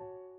you.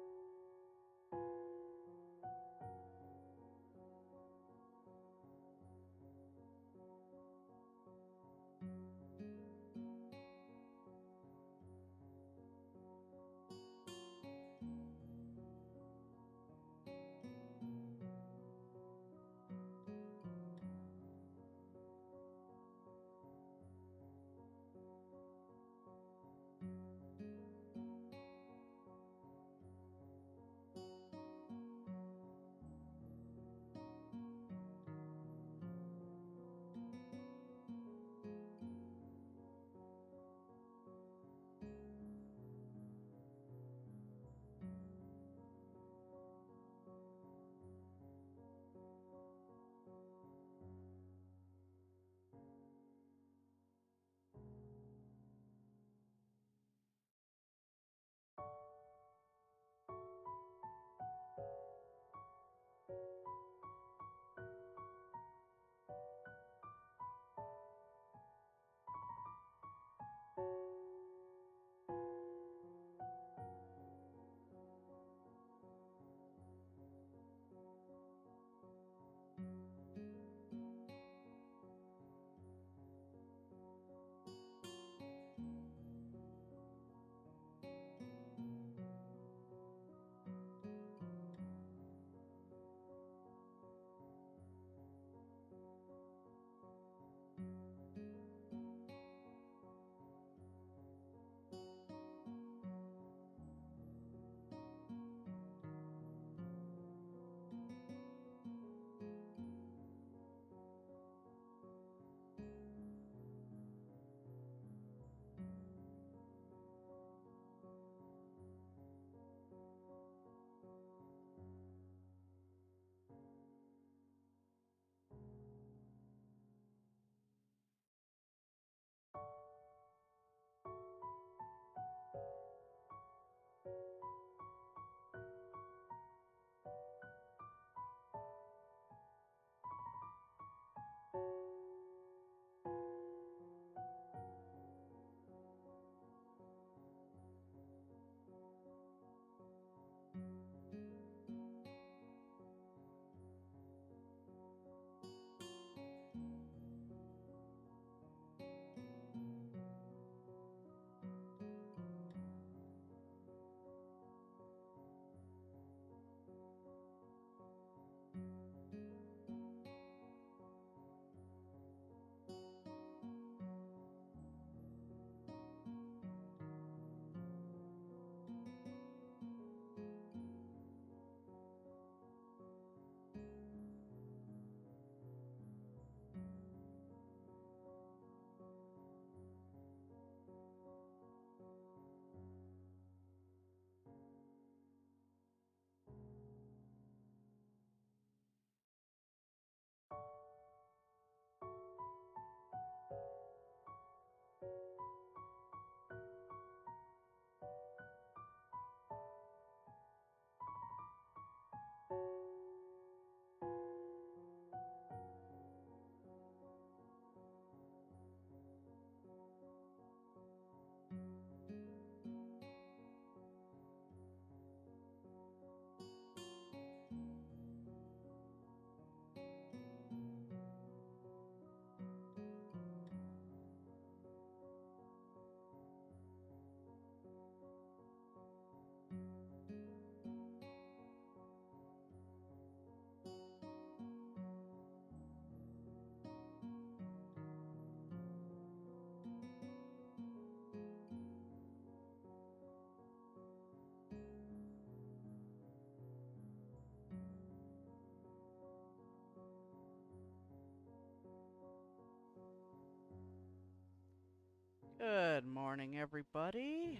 Good morning, everybody.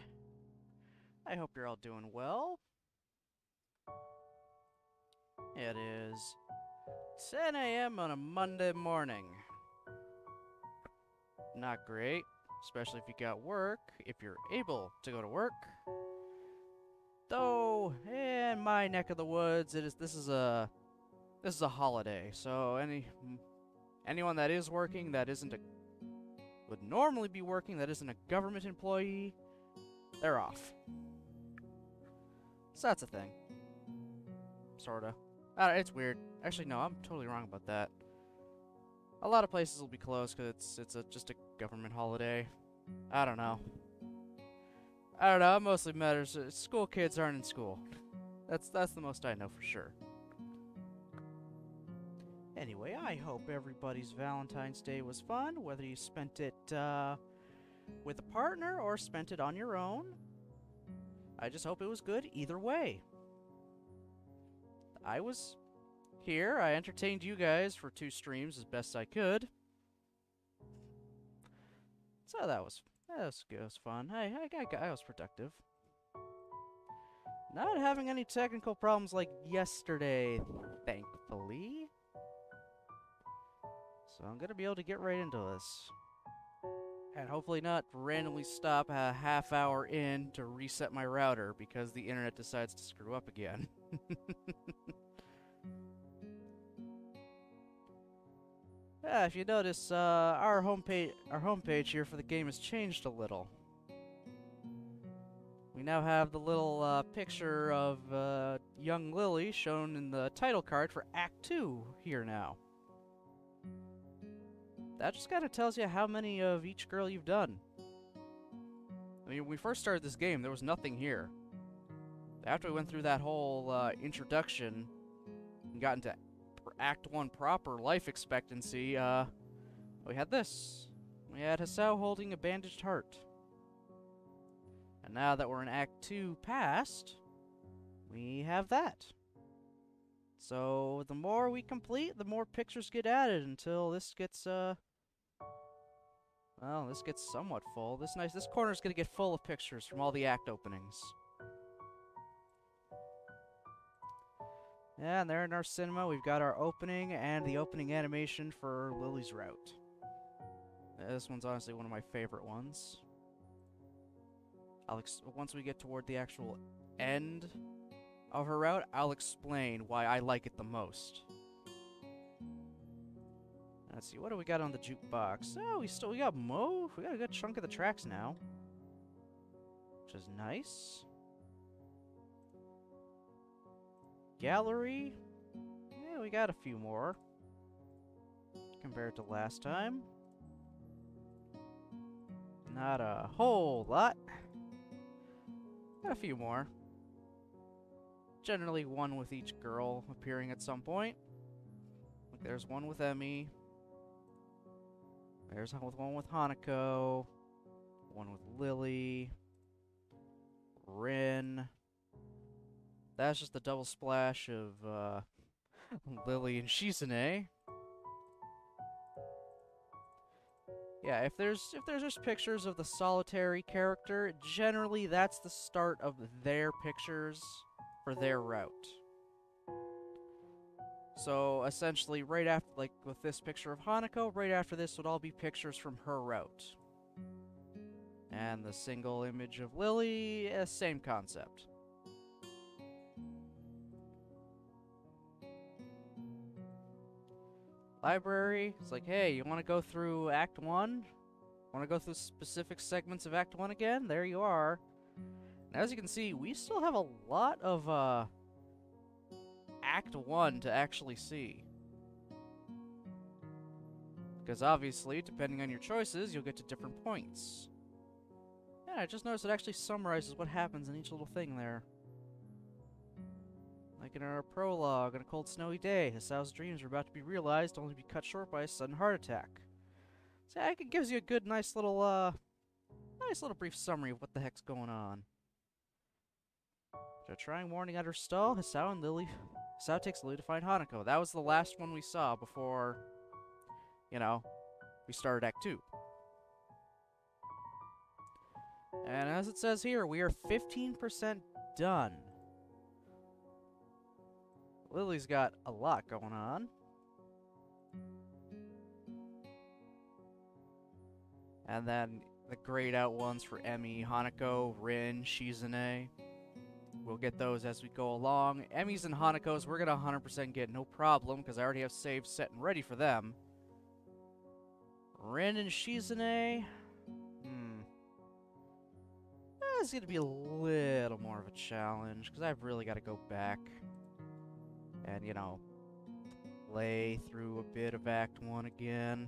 I hope you're all doing well. It is 10 a.m. on a Monday morning. Not great, especially if you got work, if you're able to go to work. Though, in my neck of the woods, it is this is a this is a holiday, so any anyone that is working that isn't a would normally be working that isn't a government employee, they're off. So that's a thing. Sorta. Uh, it's weird. Actually, no, I'm totally wrong about that. A lot of places will be closed because it's it's a, just a government holiday. I don't know. I don't know. It mostly matters. School kids aren't in school. That's that's the most I know for sure. Anyway, I hope everybody's Valentine's Day was fun, whether you spent it uh, with a partner or spent it on your own. I just hope it was good either way. I was here. I entertained you guys for two streams as best I could. So that was that was. It was fun. I, I, I was productive. Not having any technical problems like yesterday, thankfully. So I'm going to be able to get right into this. And hopefully not randomly stop a half hour in to reset my router because the internet decides to screw up again. yeah, if you notice, uh, our homepage our homepage here for the game has changed a little. We now have the little uh, picture of uh, young Lilly shown in the title card for Act 2 here now. That just kind of tells you how many of each girl you've done. I mean, when we first started this game, there was nothing here. After we went through that whole uh, introduction and got into Act 1 proper life expectancy, uh, we had this. We had Hisao holding a bandaged heart. And now that we're in Act 2 past, we have that. So the more we complete, the more pictures get added until this gets, uh, well, this gets somewhat full. This nice, this corner's gonna get full of pictures from all the act openings. Yeah, and there in our cinema, we've got our opening and the opening animation for Lilly's Route. This one's honestly one of my favorite ones. I'll once we get toward the actual end of her route, I'll explain why I like it the most. Let's see, what do we got on the jukebox? Oh, we still we got Mo. We got a good chunk of the tracks now. Which is nice. Gallery. Yeah, we got a few more. Compared to last time. Not a whole lot. Got a few more. Generally one with each girl appearing at some point. Like there's one with Emi. There's one with Hanako. One with Lilly. Rin. That's just the double splash of uh, Lilly and Shizune. Yeah, if there's if there's just pictures of the solitary character, generally that's the start of their pictures for their route. So essentially, right after, like with this picture of Hanako, right after this would all be pictures from her route. And the single image of Lilly, uh, same concept. Library, it's like, hey, you want to go through Act 1? Want to go through specific segments of Act 1 again? There you are. And as you can see, we still have a lot of, uh, Act 1 to actually see. Because obviously, depending on your choices, you'll get to different points. Yeah, I just noticed it actually summarizes what happens in each little thing there. Like in our prologue, on a cold snowy day, Hisao's dreams are about to be realized, only to be cut short by a sudden heart attack. So yeah, it gives you a good, nice little, uh, nice little brief summary of what the heck's going on. After trying warning at her stall, Hisao and Lilly Sao takes Lilly to find Hanako. That was the last one we saw before, you know, we started Act 2. And as it says here, we are 15% done. Lilly's got a lot going on. And then the grayed out ones for Emi, Hanako, Rin, Shizune. We'll get those as we go along. Emis and Hanako's we're gonna 100% get no problem because I already have saves set and ready for them. Rin and Shizune, hmm. That's gonna be a little more of a challenge because I've really got to go back and, you know, play through a bit of Act 1 again.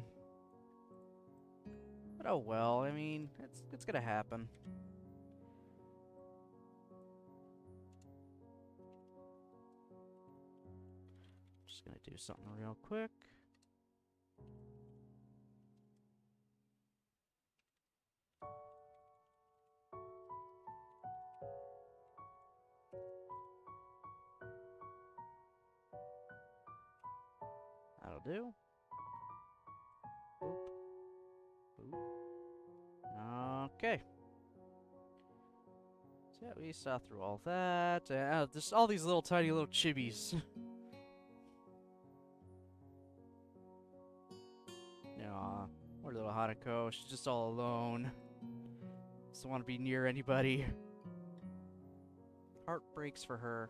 But oh well, I mean, it's, it's gonna happen. Just gonna do something real quick. That'll do. Okay. So yeah, we saw through all that. Uh, just all these little tiny little chibis. poor little Hanako. She's just all alone. Doesn't want to be near anybody. Heart breaks for her.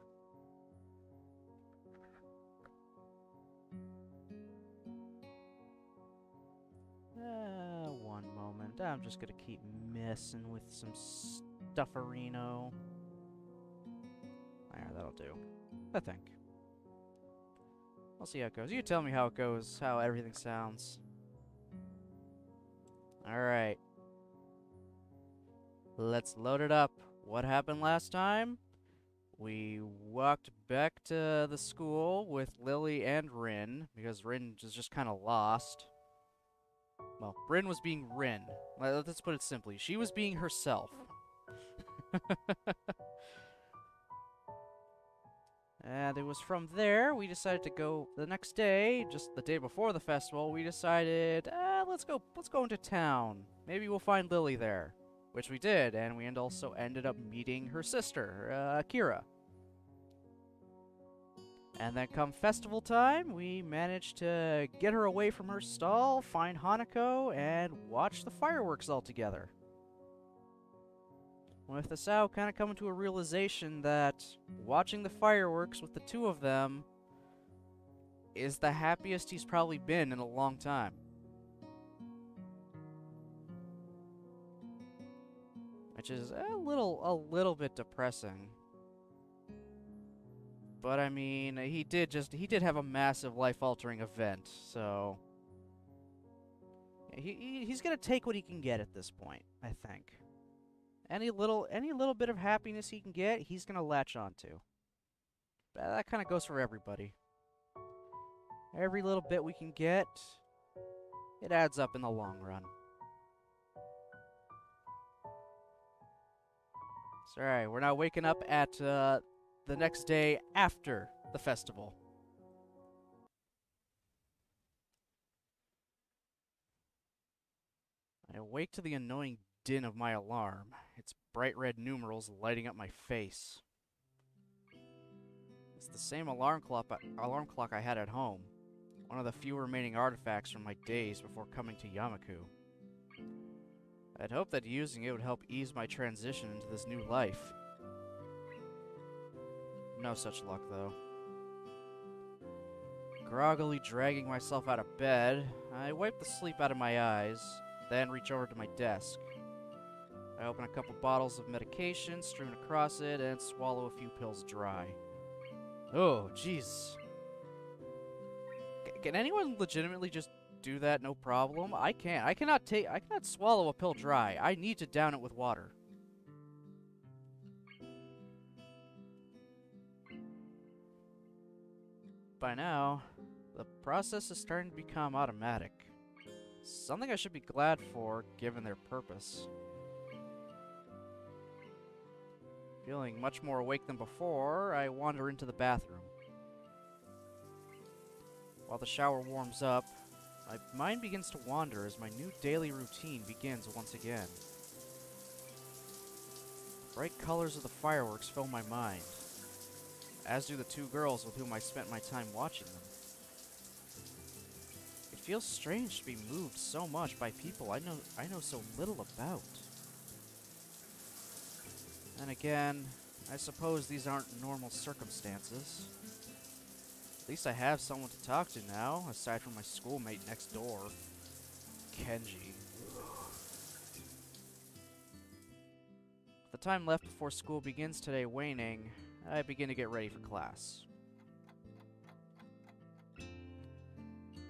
Uh, one moment. I'm just gonna keep messing with some stufferino. There, that'll do. I think. We'll see how it goes. You tell me how it goes, how everything sounds. Alright. Let's load it up. What happened last time? We walked back to the school with Lilly and Rin, because Rin was just kind of lost. Well, Rin was being Rin. Let's put it simply. She was being herself. and it was from there we decided to go the next day, just the day before the festival, we decided, uh, let's go let's go into town. Maybe we'll find Lilly there. Which we did, and we also ended up meeting her sister, uh, Akira. And then come festival time, we managed to get her away from her stall, find Hanako, and watch the fireworks all together. With Asao kind of coming to a realization that watching the fireworks with the two of them is the happiest he's probably been in a long time. Which is a little, a little bit depressing. But I mean, he did just, he did have a massive life-altering event, so... He, he's gonna take what he can get at this point, I think. Any little, any little bit of happiness he can get, he's gonna latch onto. But that kind of goes for everybody. Every little bit we can get, it adds up in the long run. So, alright, we're now waking up at uh, the next day after the festival. I awake to the annoying din of my alarm, its bright red numerals lighting up my face. It's the same alarm clock, alarm clock I had at home, one of the few remaining artifacts from my days before coming to Yamaku. I'd hoped that using it would help ease my transition into this new life. No such luck, though. Groggily dragging myself out of bed, I wipe the sleep out of my eyes, then reach over to my desk. I open a couple bottles of medication strewn across it and swallow a few pills dry. Oh, jeez. Can anyone legitimately just do that no problem? I can't. I cannot take I cannot swallow a pill dry. I need to down it with water. By now, the process is starting to become automatic. Something I should be glad for, given their purpose. Feeling much more awake than before, I wander into the bathroom. While the shower warms up, my mind begins to wander as my new daily routine begins once again. bright colors of the fireworks fill my mind, as do the two girls with whom I spent my time watching them. It feels strange to be moved so much by people I know I know so little about. And again, I suppose these aren't normal circumstances. At least I have someone to talk to now, aside from my schoolmate next door, Kenji. the time left before school begins today waning, I begin to get ready for class.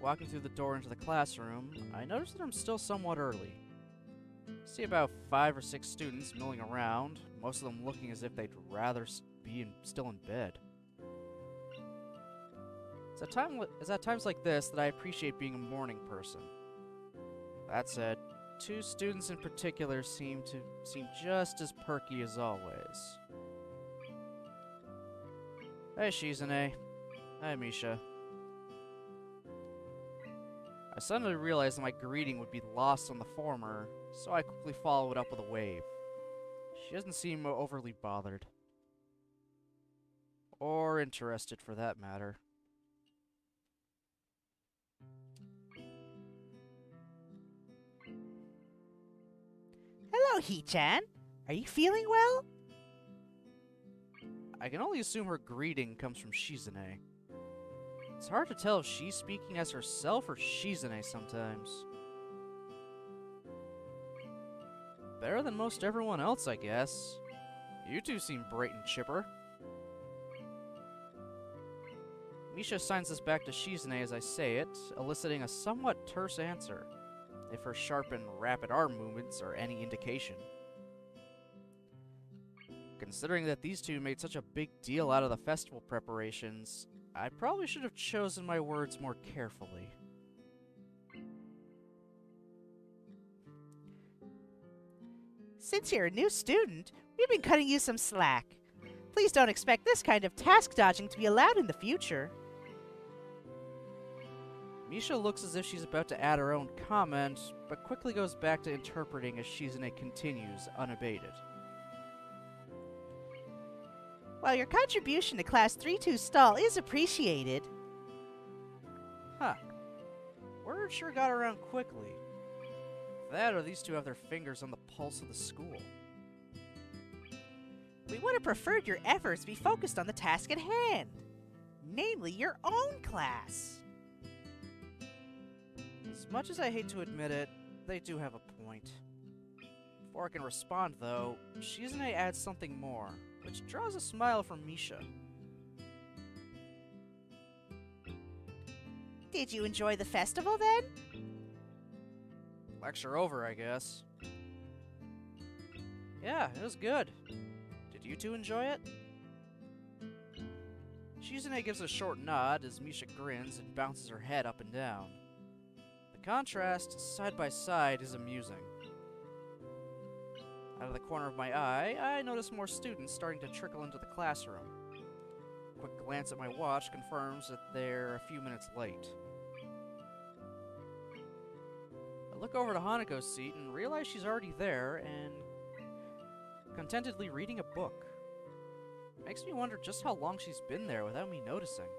Walking through the door into the classroom, I notice that I'm still somewhat early. See about five or six students milling around, most of them looking as if they'd rather be in, still in bed. It's at, time it's at times like this that I appreciate being a morning person. That said, two students in particular seem to seem just as perky as always. Hey, Shizune. Eh? Hi, Misha. I suddenly realized that my greeting would be lost on the former, so I quickly followed up with a wave. She doesn't seem overly bothered. Or interested, for that matter. Hello, Hee-chan. Are you feeling well? I can only assume her greeting comes from Shizune. It's hard to tell if she's speaking as herself or Shizune sometimes. Better than most everyone else, I guess. You two seem bright and chipper. Misha signs this back to Shizune as I say it, eliciting a somewhat terse answer if her sharp and rapid arm movements are any indication. Considering that these two made such a big deal out of the festival preparations, I probably should have chosen my words more carefully. Since you're a new student, we've been cutting you some slack. Please don't expect this kind of task dodging to be allowed in the future. Misha looks as if she's about to add her own comment, but quickly goes back to interpreting as Shizune continues, unabated. While your contribution to Class 3-2 stall is appreciated... Huh. Word sure got around quickly. That or these two have their fingers on the pulse of the school. We would have preferred your efforts be focused on the task at hand. Namely, your own class. As much as I hate to admit it, they do have a point. Before I can respond, though, Shizune adds something more, which draws a smile from Misha. Did you enjoy the festival then? Lecture over, I guess. Yeah, it was good. Did you two enjoy it? Shizune gives a short nod as Misha grins and bounces her head up and down. The contrast, side by side, is amusing. Out of the corner of my eye, I notice more students starting to trickle into the classroom. A quick glance at my watch confirms that they're a few minutes late. Look over to Hanako's seat and realize she's already there and contentedly reading a book. Makes me wonder just how long she's been there without me noticing.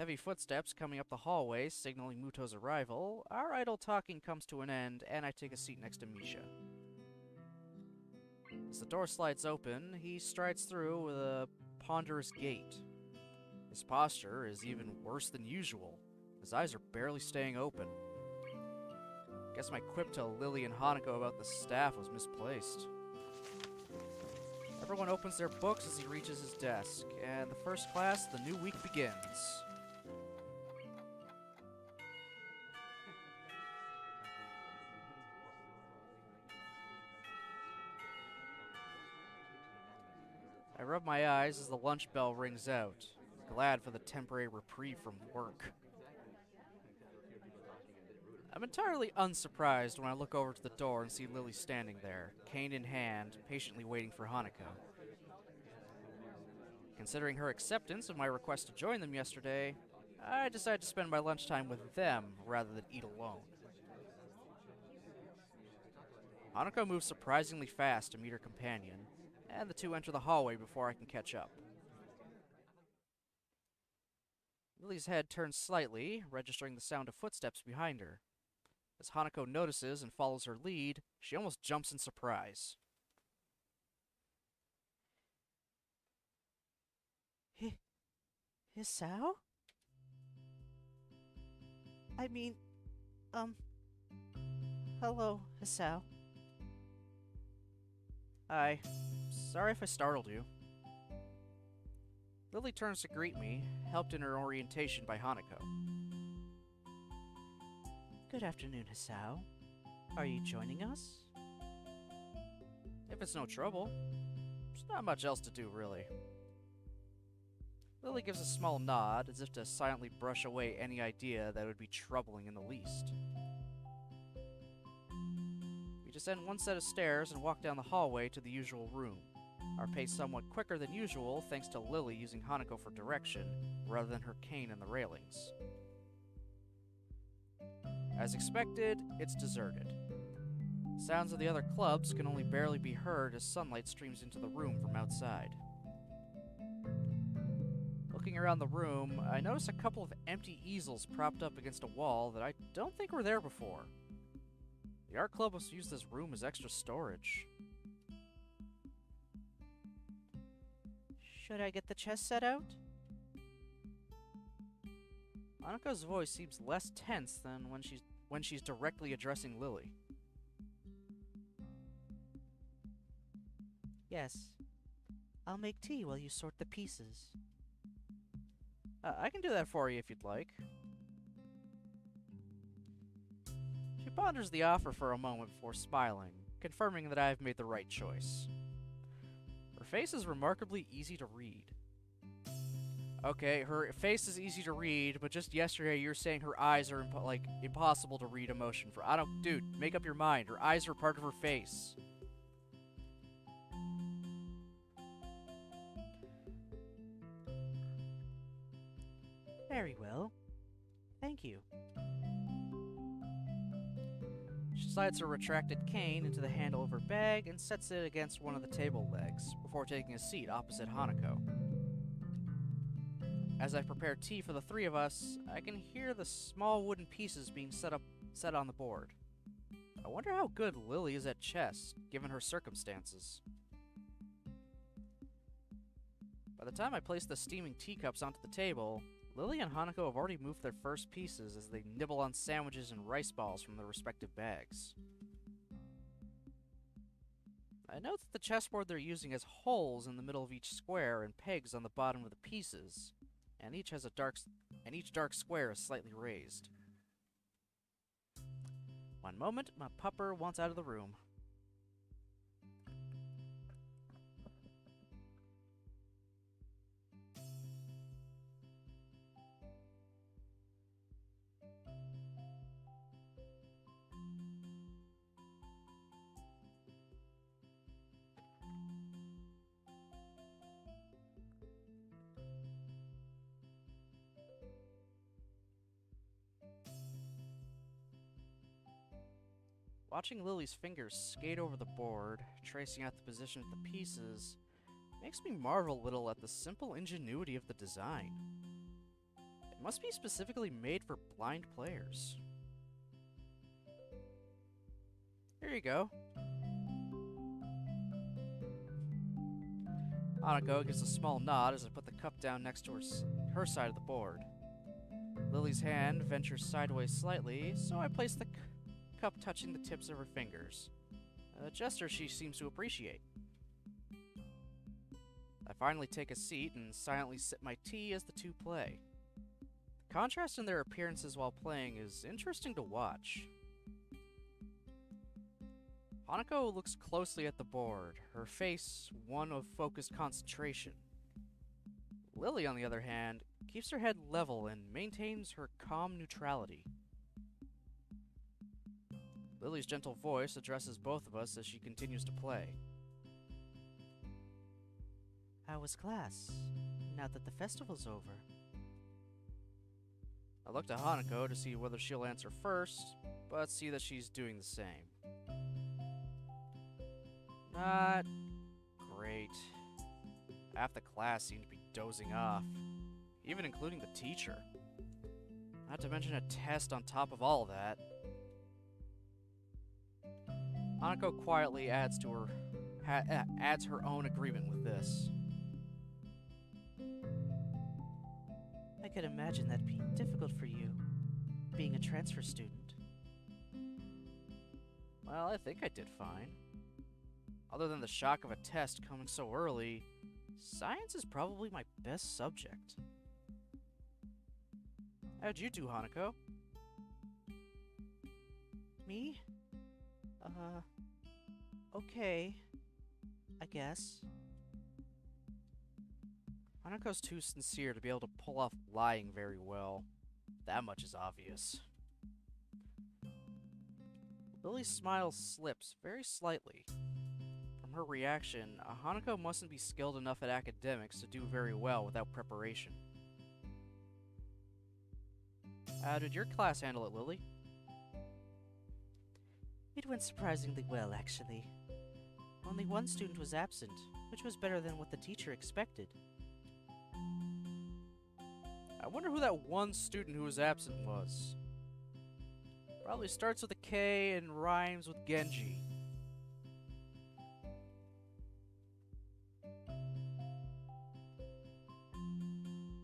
heavy footsteps coming up the hallway, signaling Muto's arrival, our idle talking comes to an end, and I take a seat next to Misha. As the door slides open, he strides through with a ponderous gait. His posture is even worse than usual. His eyes are barely staying open. Guess my quip to Lilly and Hanako about the staff was misplaced. Everyone opens their books as he reaches his desk, and the first class, the new week begins. I rub my eyes as the lunch bell rings out, glad for the temporary reprieve from work. I'm entirely unsurprised when I look over to the door and see Lilly standing there, cane in hand, patiently waiting for Hanako. Considering her acceptance of my request to join them yesterday, I decided to spend my lunchtime with them rather than eat alone. Hanako moves surprisingly fast to meet her companion, and the two enter the hallway before I can catch up. Lilly's head turns slightly, registering the sound of footsteps behind her. As Hanako notices and follows her lead, she almost jumps in surprise. Hi- Hisao? I mean, um, hello, Hisao. Hi. Sorry if I startled you. Lilly turns to greet me, helped in her orientation by Hanako. Good afternoon, Hisao. Are you joining us? If it's no trouble, there's not much else to do, really. Lilly gives a small nod, as if to silently brush away any idea that would be troubling in the least. We descend one set of stairs and walk down the hallway to the usual room, our pace somewhat quicker than usual thanks to Lilly using Hanako for direction, rather than her cane in the railings. As expected, it's deserted. Sounds of the other clubs can only barely be heard as sunlight streams into the room from outside. Looking around the room, I notice a couple of empty easels propped up against a wall that I don't think were there before. The art club must use this room as extra storage. Should I get the chess set out? Hanako's voice seems less tense than when she's when she's directly addressing Lilly. Yes. I'll make tea while you sort the pieces. Uh, I can do that for you if you'd like. She ponders the offer for a moment before smiling, confirming that I have made the right choice. Her face is remarkably easy to read. Okay, her face is easy to read, but just yesterday you were saying her eyes are impo- like impossible to read emotion for. I don't, dude, make up your mind. Her eyes are part of her face. Very well. Thank you. She slides her retracted cane into the handle of her bag and sets it against one of the table legs before taking a seat opposite Hanako. As I prepare tea for the three of us, I can hear the small wooden pieces being set up set on the board. I wonder how good Lilly is at chess, given her circumstances. By the time I place the steaming teacups onto the table, Lilly and Hanako have already moved their first pieces as they nibble on sandwiches and rice balls from their respective bags. I note that the chessboard they're using has holes in the middle of each square and pegs on the bottom of the pieces, and each has a dark and each dark square is slightly raised. One moment, my pupper wants out of the room. Watching Lilly's fingers skate over the board, tracing out the position of the pieces, makes me marvel a little at the simple ingenuity of the design. It must be specifically made for blind players. Here you go. Hanako gives a small nod as I put the cup down next to her, her side of the board. Lilly's hand ventures sideways slightly, so I place the cup touching the tips of her fingers. A gesture she seems to appreciate. I finally take a seat and silently sip my tea as the two play. The contrast in their appearances while playing is interesting to watch. Hanako looks closely at the board, her face one of focused concentration. Lilly, on the other hand, keeps her head level and maintains her calm neutrality. Lilly's gentle voice addresses both of us as she continues to play. How was class? Now that the festival's over. I look to Hanako to see whether she'll answer first, but see that she's doing the same. Not great. Half the class seemed to be dozing off, even including the teacher. Not to mention a test on top of all that. Hanako quietly adds to her ha uh, adds her own agreement with this. I could imagine that being difficult for you, being a transfer student. Well, I think I did fine. Other than the shock of a test coming so early, science is probably my best subject. How'd you do, Hanako? Me? Uh, okay. I guess. Hanako's too sincere to be able to pull off lying very well. That much is obvious. Lilly's smile slips very slightly. From her reaction, Hanako mustn't be skilled enough at academics to do very well without preparation. How did your class handle it, Lilly? It went surprisingly well, actually. Only one student was absent, which was better than what the teacher expected. I wonder who that one student who was absent was. Probably starts with a K and rhymes with Genji.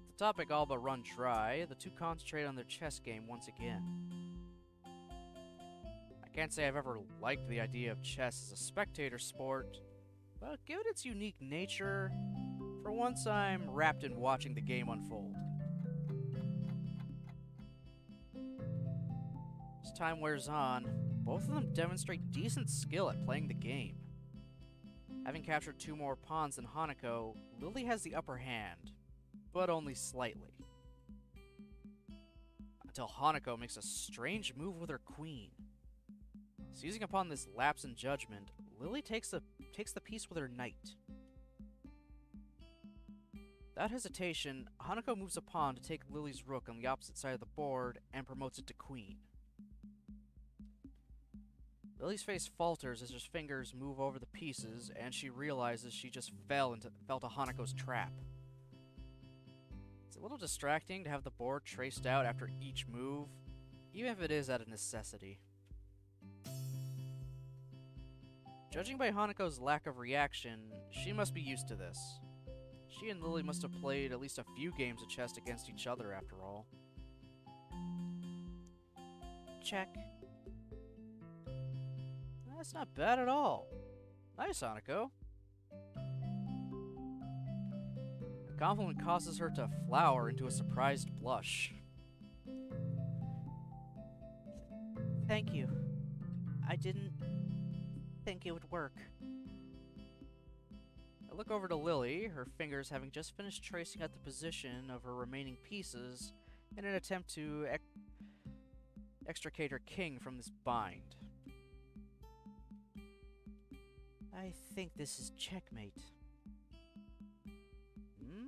The topic all but run dry, the two concentrate on their chess game once again. Can't say I've ever liked the idea of chess as a spectator sport, but given its unique nature, for once I'm wrapped in watching the game unfold. As time wears on, both of them demonstrate decent skill at playing the game. Having captured two more pawns than Hanako, Lilly has the upper hand, but only slightly. Until Hanako makes a strange move with her queen. Seizing upon this lapse in judgment, Lilly takes the, takes the piece with her knight. Without hesitation, Hanako moves a pawn to take Lilly's rook on the opposite side of the board and promotes it to queen. Lilly's face falters as her fingers move over the pieces, and she realizes she just fell into fell to Hanako's trap. It's a little distracting to have the board traced out after each move, even if it is out of necessity. Judging by Hanako's lack of reaction, she must be used to this. She and Lilly must have played at least a few games of chess against each other, after all. Check. That's not bad at all. Nice, Hanako. The compliment causes her to flower into a surprised blush. Thank you. I didn't think it would work. I look over to Lilly, her fingers having just finished tracing out the position of her remaining pieces in an attempt to extricate her king from this bind. I think this is checkmate. Hmm?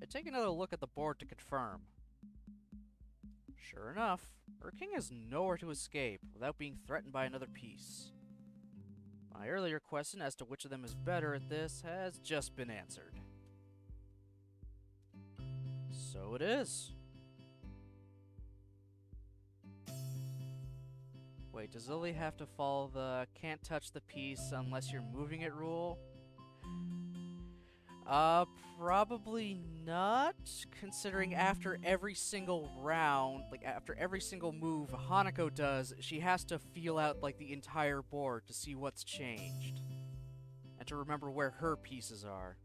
I take another look at the board to confirm. Sure enough, her king has nowhere to escape without being threatened by another piece. My earlier question as to which of them is better at this has just been answered. So it is. Wait, does Lilly have to follow the can't touch the piece unless you're moving it rule? Uh, probably not, considering after every single round, like after every single move Hanako does, she has to feel out like the entire board to see what's changed. And to remember where her pieces are.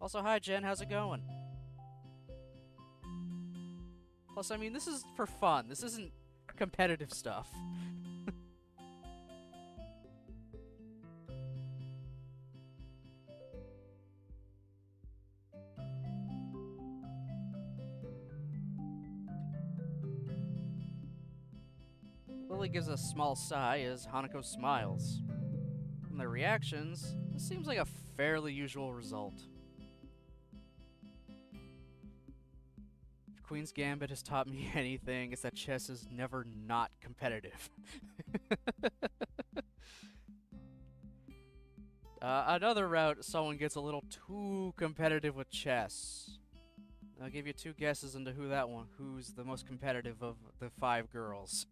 Also, hi Jen, how's it going? Plus, I mean, this is for fun. This isn't competitive stuff. Gives a small sigh as Hanako smiles. From their reactions, this seems like a fairly usual result. If Queen's Gambit has taught me anything, it's that chess is never not competitive. Uh, another route, someone gets a little too competitive with chess. I'll give you two guesses into who that one, who's the most competitive of the five girls.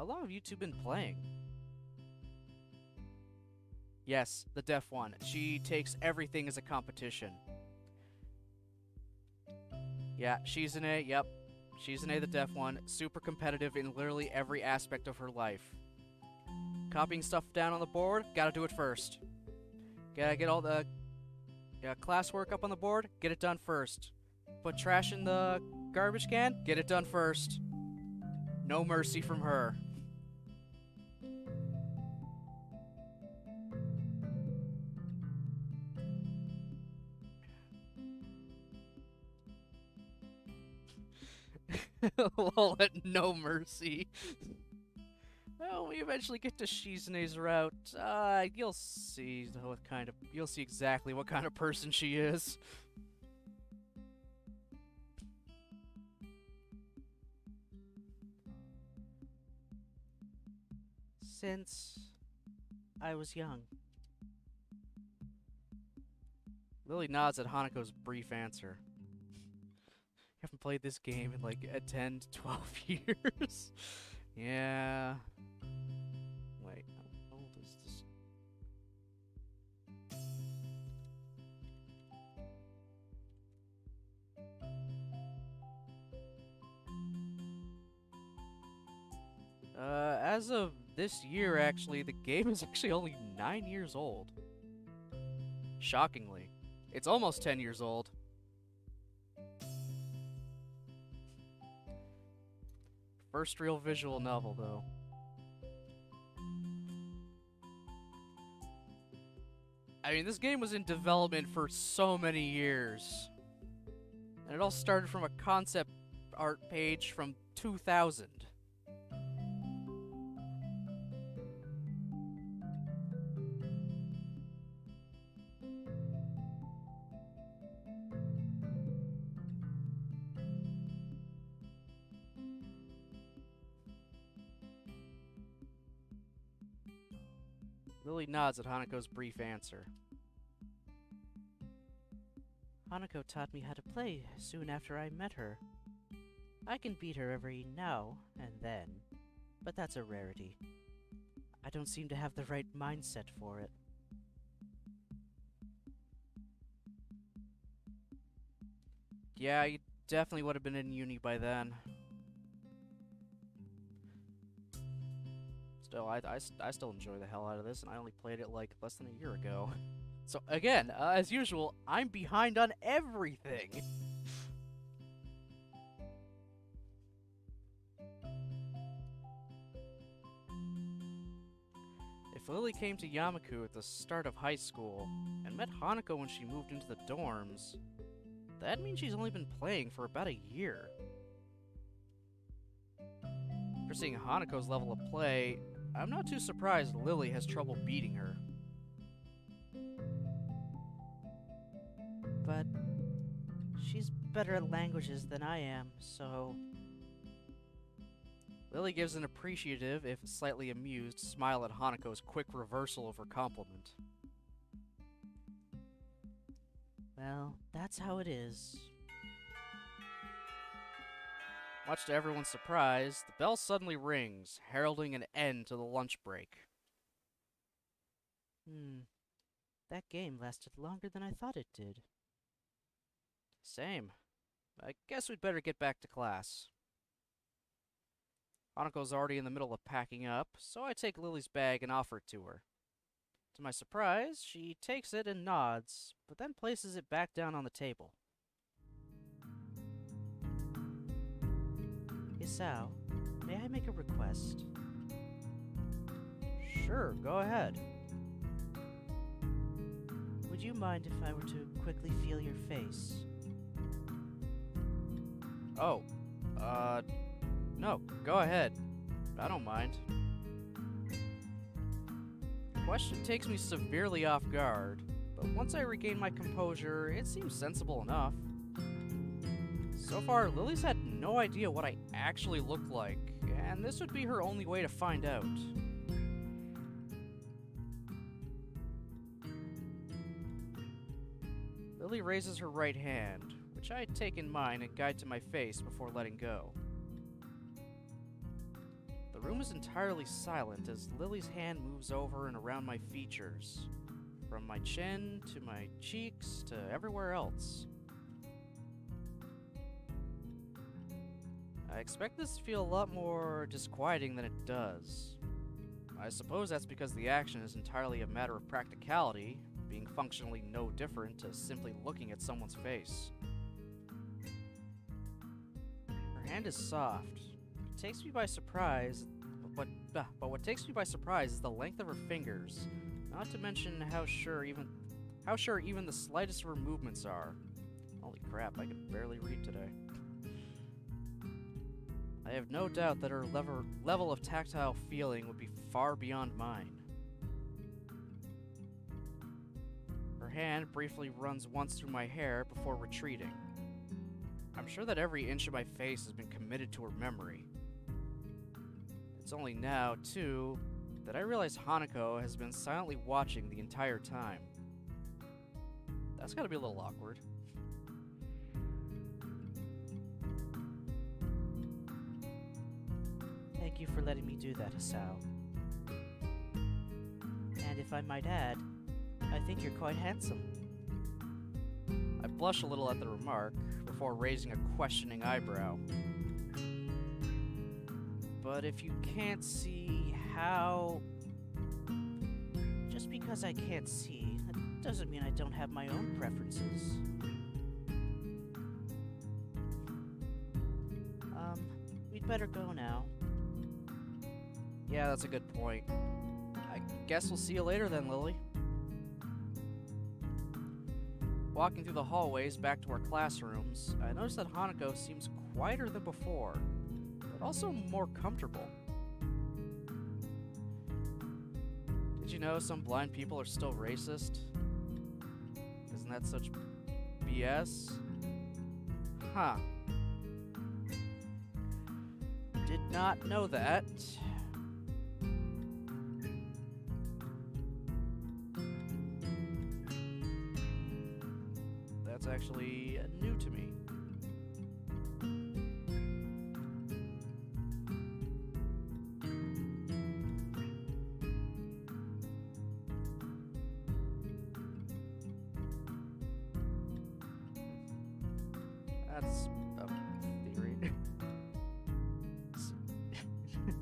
How long have you two been playing? Yes, the deaf one. She takes everything as a competition. Yeah, she's an A. Yep. She's an A, the deaf one. Super competitive in literally every aspect of her life. Copying stuff down on the board, gotta do it first. Gotta get all the yeah, classwork up on the board, get it done first. Put trash in the garbage can, get it done first. No mercy from her. Lol no mercy. well, we eventually get to Shizune's route. Uh, you'll see what kind of you'll see exactly what kind of person she is. Since I was young. Lilly nods at Hanako's brief answer. Haven't played this game in like a 10 to 12 years. yeah. Wait, how old is this? Uh, as of this year, actually, the game is actually only 9 years old. Shockingly. It's almost 10 years old. First real visual novel, though. I mean, this game was in development for so many years. And it all started from a concept art page from 2000. Nods at Hanako's brief answer. Hanako taught me how to play soon after I met her. I can beat her every now and then, but that's a rarity. I don't seem to have the right mindset for it. Yeah, you definitely would have been in uni by then. Still, I, I, I still enjoy the hell out of this, and I only played it like less than a year ago. So, again, uh, as usual, I'm behind on everything. If Lilly came to Yamaku at the start of high school and met Hanako when she moved into the dorms, that means she's only been playing for about a year. For seeing Hanako's level of play, I'm not too surprised Lilly has trouble beating her. But she's better at languages than I am, so Lilly gives an appreciative, if slightly amused, smile at Hanako's quick reversal of her compliment. well, that's how it is. Much to everyone's surprise, the bell suddenly rings, heralding an end to the lunch break. Hmm. That game lasted longer than I thought it did. Same. I guess we'd better get back to class. Hanako's already in the middle of packing up, so I take Lilly's bag and offer it to her. To my surprise, she takes it and nods, but then places it back down on the table. Hisao, may I make a request? Sure, go ahead. Would you mind if I were to quickly feel your face? Oh, uh, no, go ahead. I don't mind. The Question takes me severely off guard, but once I regain my composure, it seems sensible enough. So far, Lilly's had no idea what I actually look like, and this would be her only way to find out. Lilly raises her right hand, which I take in mine and guide to my face before letting go. The room is entirely silent as Lilly's hand moves over and around my features, from my chin to my cheeks to everywhere else. I expect this to feel a lot more disquieting than it does. I suppose that's because the action is entirely a matter of practicality, being functionally no different to simply looking at someone's face. Her hand is soft. It takes me by surprise, but what, uh, but what takes me by surprise is the length of her fingers, not to mention how sure even how sure even the slightest of her movements are. Holy crap, I can barely read today. I have no doubt that her lever, level of tactile feeling would be far beyond mine. Her hand briefly runs once through my hair before retreating. I'm sure that every inch of my face has been committed to her memory. It's only now, too, that I realize Hanako has been silently watching the entire time. That's gotta be a little awkward. Thank you for letting me do that, Hisao. And if I might add, I think you're quite handsome. I blush a little at the remark before raising a questioning eyebrow. But if you can't see how. Just because I can't see, that doesn't mean I don't have my own preferences. Um, we'd better go now. Yeah, that's a good point. I guess we'll see you later then, Lilly. Walking through the hallways back to our classrooms, I notice that Hanako seems quieter than before, but also more comfortable. Did you know some blind people are still racist? Isn't that such BS? Huh. Did not know that. Actually new to me. That's a theory.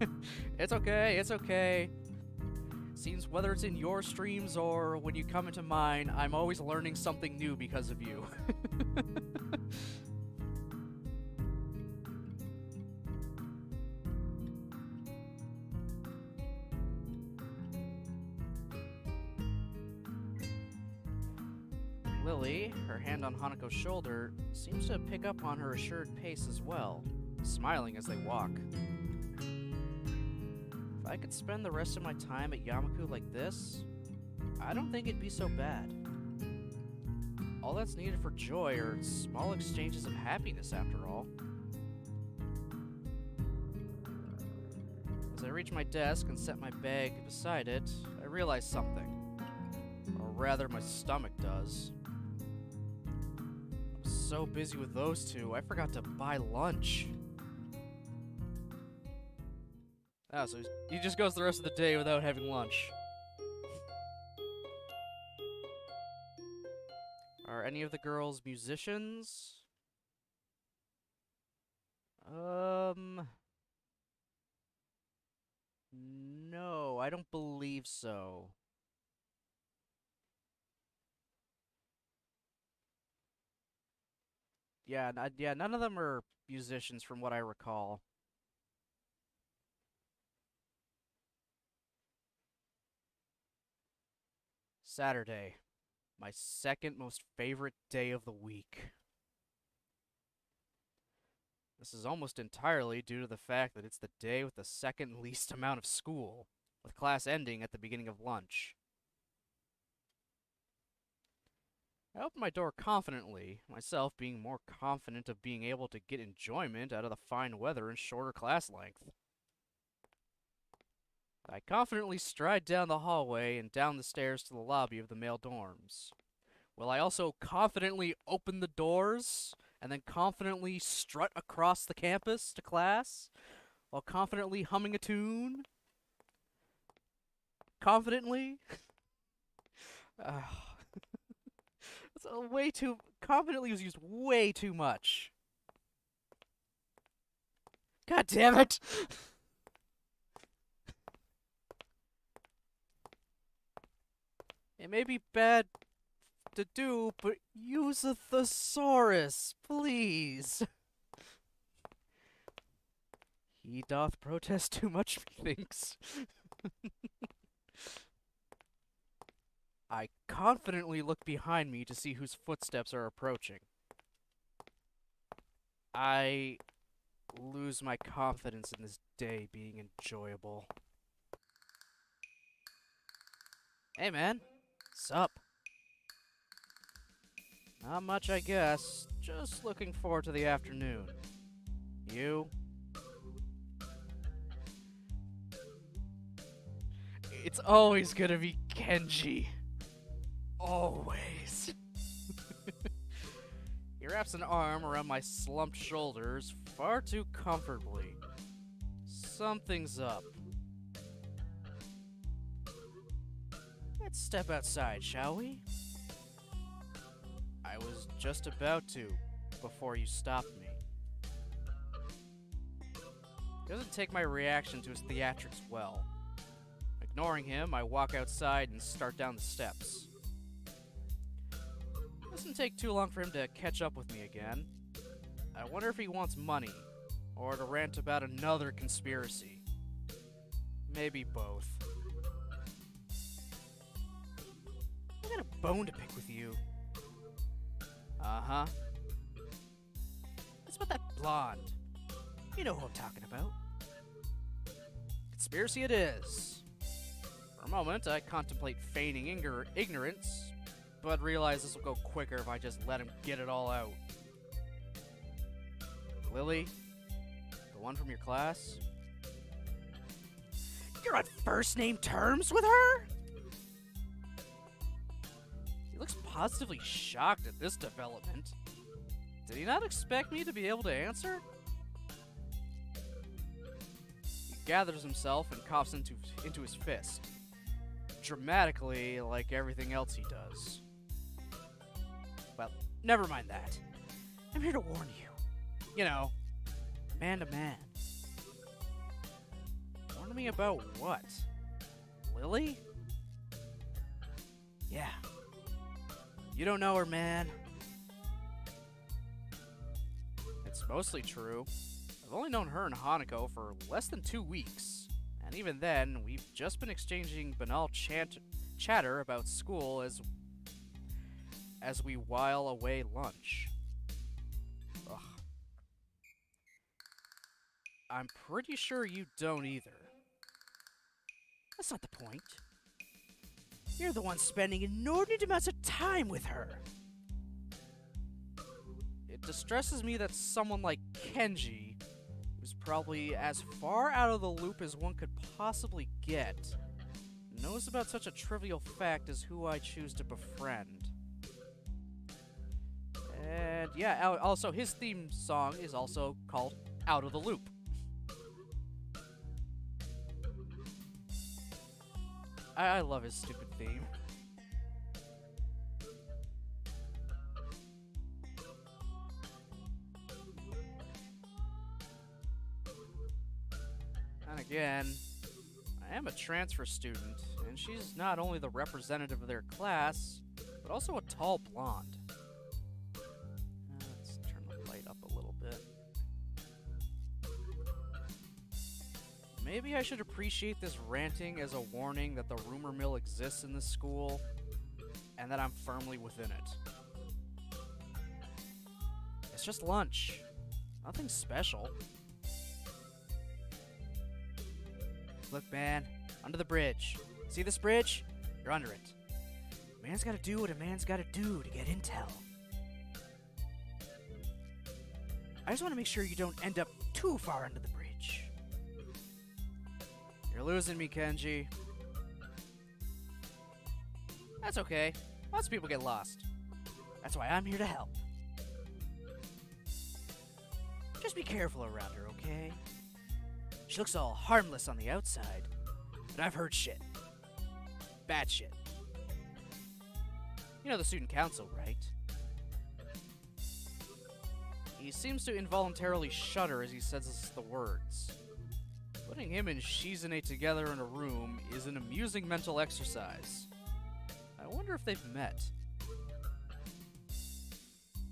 it's okay, it's okay. Whether it's in your streams or when you come into mine, I'm always learning something new because of you. Lilly, her hand on Hanako's shoulder, seems to pick up on her assured pace as well, smiling as they walk. I could spend the rest of my time at Yamaku like this, I don't think it'd be so bad. All that's needed for joy are small exchanges of happiness, after all. As I reach my desk and set my bag beside it, I realize something. Or rather, my stomach does. I was so busy with those two, I forgot to buy lunch. Oh, so he just goes the rest of the day without having lunch. Are any of the girls musicians? Um. No, I don't believe so. Yeah, yeah, none of them are musicians from what I recall. Saturday, my second most favorite day of the week. This is almost entirely due to the fact that it's the day with the second least amount of school, with class ending at the beginning of lunch. I opened my door confidently, myself being more confident of being able to get enjoyment out of the fine weather and shorter class length. I confidently stride down the hallway and down the stairs to the lobby of the male dorms. Will I also confidently open the doors and then confidently strut across the campus to class while confidently humming a tune? Confidently? uh, it's a way too. Confidently was used way too much. God damn it! It may be bad to do, but use a thesaurus, please. He doth protest too much, methinks. I confidently look behind me to see whose footsteps are approaching. I lose my confidence in this day being enjoyable. Hey, man. Sup? Not much, I guess. Just looking forward to the afternoon. You? It's always gonna be Kenji. Always. he wraps an arm around my slumped shoulders far too comfortably. Something's up. Let's step outside, shall we? I was just about to before you stopped me. He doesn't take my reaction to his theatrics well. Ignoring him, I walk outside and start down the steps. Doesn't take too long for him to catch up with me again. I wonder if he wants money, or to rant about another conspiracy. Maybe both. Bone to pick with you. Uh-huh. It's about that blonde. You know who I'm talking about. Conspiracy it is. For a moment, I contemplate feigning ignor ignorance, but realize this will go quicker if I just let him get it all out. Lilly? The one from your class? You're on first name terms with her? Positively shocked at this development. Did he not expect me to be able to answer? He gathers himself and coughs into, into his fist. Dramatically, like everything else he does. Well, never mind that. I'm here to warn you. You know, man to man. Warn me about what? Lilly? Yeah. You don't know her, man. It's mostly true. I've only known her and Hanako for less than two weeks. And even then, we've just been exchanging banal chant chatter about school as as we while away lunch. Ugh. I'm pretty sure you don't either. That's not the point. You're the one spending inordinate amounts of time with her. It distresses me that someone like Kenji, who's probably as far out of the loop as one could possibly get, knows about such a trivial fact as who I choose to befriend. And yeah, also his theme song is also called Out of the Loop. I, I love his stupid theme. And again, I am a transfer student, and she's not only the representative of their class, but also a tall blonde. Maybe I should appreciate this ranting as a warning that the rumor mill exists in this school, and that I'm firmly within it. It's just lunch. Nothing special. Look, man, under the bridge. See this bridge? You're under it. A man's gotta do what a man's gotta do to get intel. I just want to make sure you don't end up too far under the bridge. You're losing me, Kenji. That's okay. Lots of people get lost. That's why I'm here to help. Just be careful around her, okay? She looks all harmless on the outside, but I've heard shit. Bad shit. You know the student council, right? He seems to involuntarily shudder as he says the words. Putting him and Shizune together in a room is an amusing mental exercise. I wonder if they've met.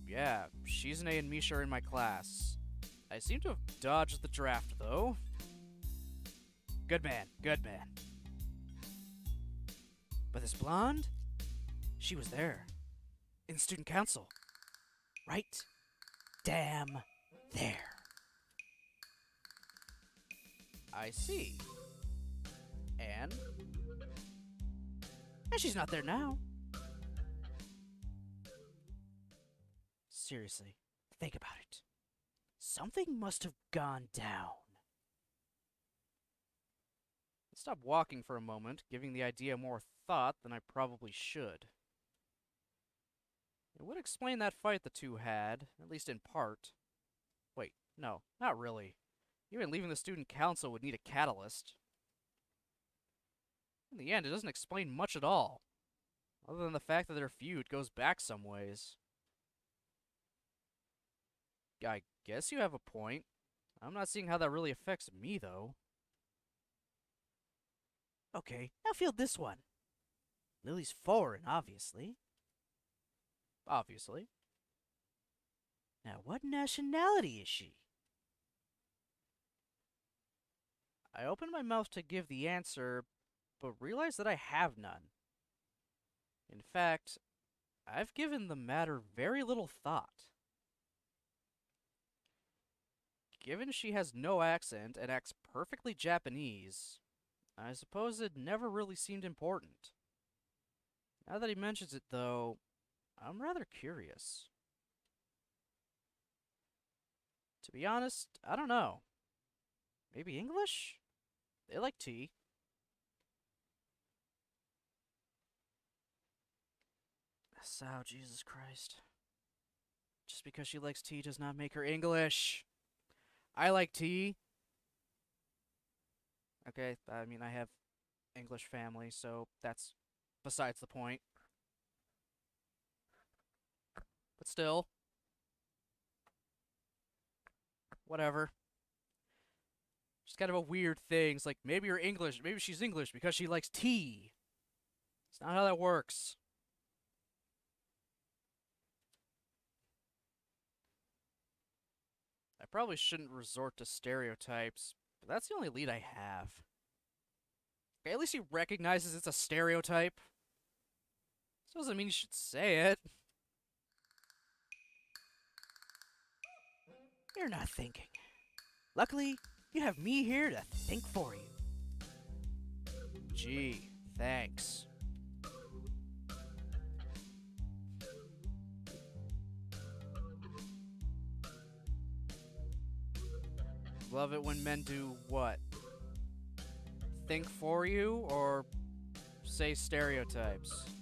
Yeah, Shizune and Misha are in my class. I seem to have dodged the draft, though. Good man, good man. But this blonde, she was there. In student council. Right damn there. I see. And? And she's not there now. Seriously, think about it. Something must have gone down. Stop walking for a moment, giving the idea more thought than I probably should. It would explain that fight the two had, at least in part. Wait, no, not really. Even leaving the student council would need a catalyst. In the end, it doesn't explain much at all, other than the fact that their feud goes back some ways. I guess you have a point. I'm not seeing how that really affects me, though. Okay, now field this one. Lilly's foreign, obviously. Obviously. Now, what nationality is she? I open my mouth to give the answer, but realize that I have none. In fact, I've given the matter very little thought. Given she has no accent and acts perfectly Japanese, I suppose it never really seemed important. Now that he mentions it, though, I'm rather curious. To be honest, I don't know. Maybe English? They like tea. So, Jesus Christ. Just because she likes tea does not make her English. I like tea. Okay, I mean, I have English family, so that's besides the point. But still. Whatever. Just kind of a weird thing. It's like, maybe you're English. Maybe she's English because she likes tea. It's not how that works. I probably shouldn't resort to stereotypes, but that's the only lead I have. Okay, at least he recognizes it's a stereotype. This doesn't mean you should say it. You're not thinking. Luckily, you have me here to think for you. Gee, thanks. Love it when men do what? Think for you or say stereotypes?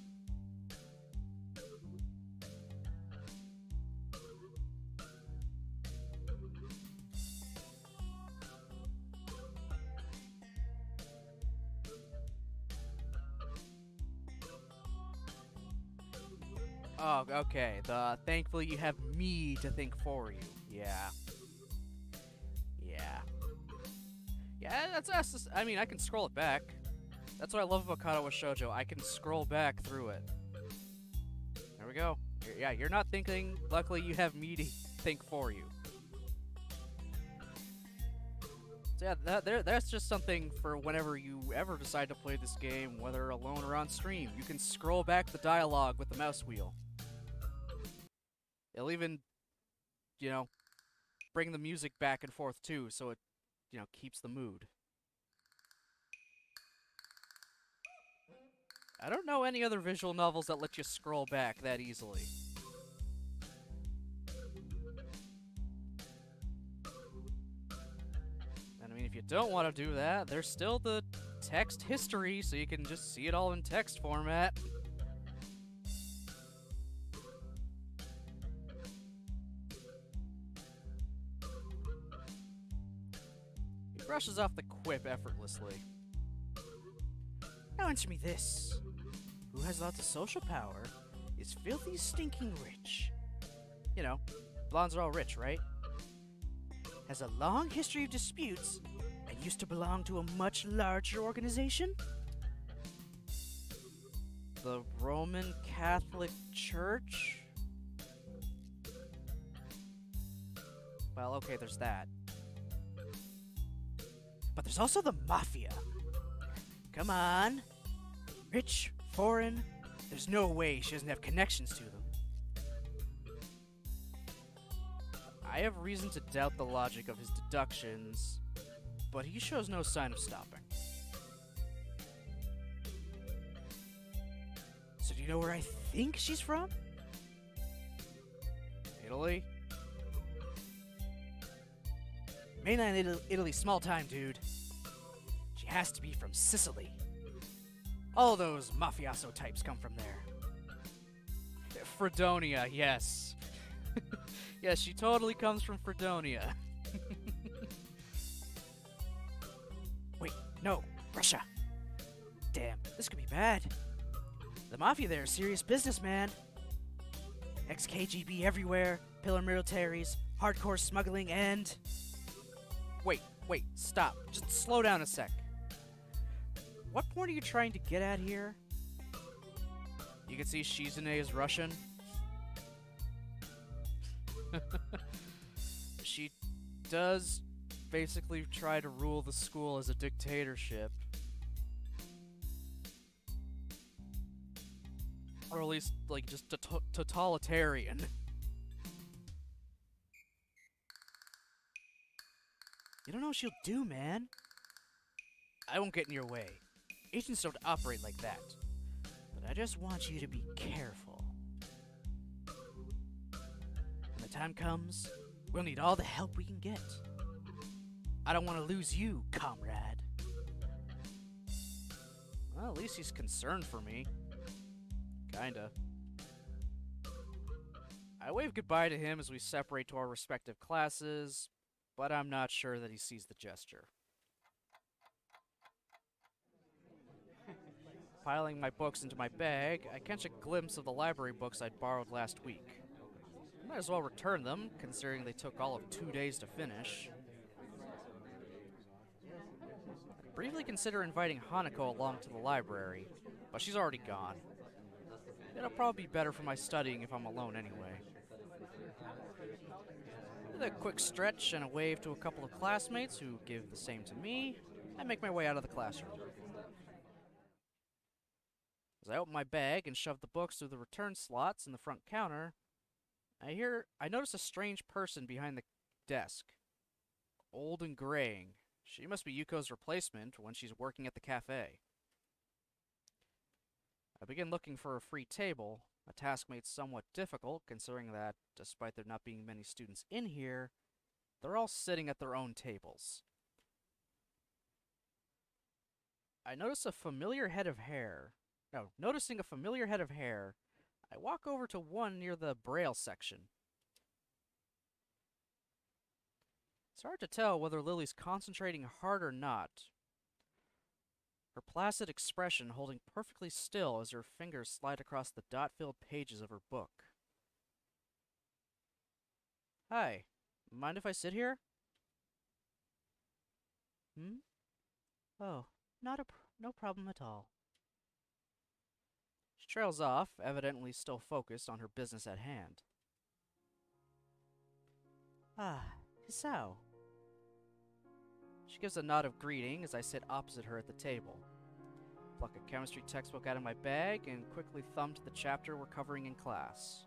Oh, okay. The thankfully you have me to think for you. Yeah. Yeah. Yeah, that's, that's just, I mean, I can scroll it back. That's what I love about Katawa Shoujo. I can scroll back through it. There we go. You're, yeah, you're not thinking. Luckily, you have me to think for you. So yeah, that, there, that's just something for whenever you ever decide to play this game, whether alone or on stream. You can scroll back the dialogue with the mouse wheel. It'll even, you know, bring the music back and forth too, so it, you know, keeps the mood. I don't know any other visual novels that let you scroll back that easily. And I mean, if you don't want to do that, there's still the text history, so you can just see it all in text format. Brushes off the quip effortlessly. Now answer me this. Who has lots of social power is filthy stinking rich. You know, blondes are all rich, right? Has a long history of disputes and used to belong to a much larger organization? The Roman Catholic Church? Well, okay, there's that. But there's also the Mafia. Come on. Rich, foreign, there's no way she doesn't have connections to them. I have reason to doubt the logic of his deductions, but he shows no sign of stopping. So do you know where I think she's from? Italy? Mainland Italy, Italy small time, dude. She has to be from Sicily. All those mafioso types come from there. Fredonia, yes. yes, she totally comes from Fredonia. Wait, no, Russia. Damn, this could be bad. The mafia there is serious business, man. Ex KGB everywhere, pillar militaries, hardcore smuggling, and. Wait, wait, stop. Just slow down a sec. What point are you trying to get at here? You can see Shizune is Russian. she does basically try to rule the school as a dictatorship. Or at least, like, just totalitarian. You don't know what she'll do, man. I won't get in your way. Agents don't operate like that. But I just want you to be careful. When the time comes, we'll need all the help we can get. I don't want to lose you, comrade. Well, at least he's concerned for me. Kinda. I wave goodbye to him as we separate to our respective classes, but I'm not sure that he sees the gesture. Piling my books into my bag, I catch a glimpse of the library books I'd borrowed last week. Might as well return them, considering they took all of two days to finish. I briefly consider inviting Hanako along to the library, but she's already gone. It'll probably be better for my studying if I'm alone anyway. With a quick stretch and a wave to a couple of classmates who give the same to me, I make my way out of the classroom. As I open my bag and shove the books through the return slots in the front counter, I hear I notice a strange person behind the desk. Old and graying. She must be Yuko's replacement when she's working at the cafe. I begin looking for a free table, a task made somewhat difficult considering that, despite there not being many students in here, they're all sitting at their own tables. I notice a familiar head of hair. No, noticing a familiar head of hair, I walk over to one near the braille section. It's hard to tell whether Lilly's concentrating hard or not. Her placid expression holding perfectly still as her fingers slide across the dot filled pages of her book. Hi, mind if I sit here? Hmm? Oh, not a pr- no problem at all. She trails off, evidently still focused on her business at hand. Ah, Hisao. She gives a nod of greeting as I sit opposite her at the table. Pluck a chemistry textbook out of my bag and quickly thumb to the chapter we're covering in class.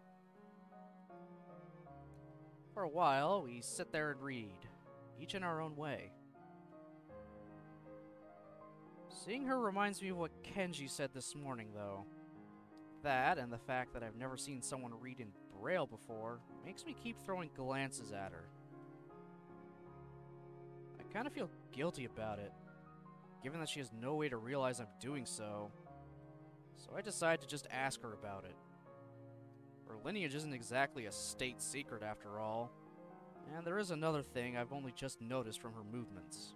For a while, we sit there and read, each in our own way. Seeing her reminds me of what Kenji said this morning, though. That, and the fact that I've never seen someone read in Braille before, makes me keep throwing glances at her. I kind of feel guilty about it, given that she has no way to realize I'm doing so. So I decide to just ask her about it. Her lineage isn't exactly a state secret after all. And there is another thing I've only just noticed from her movements.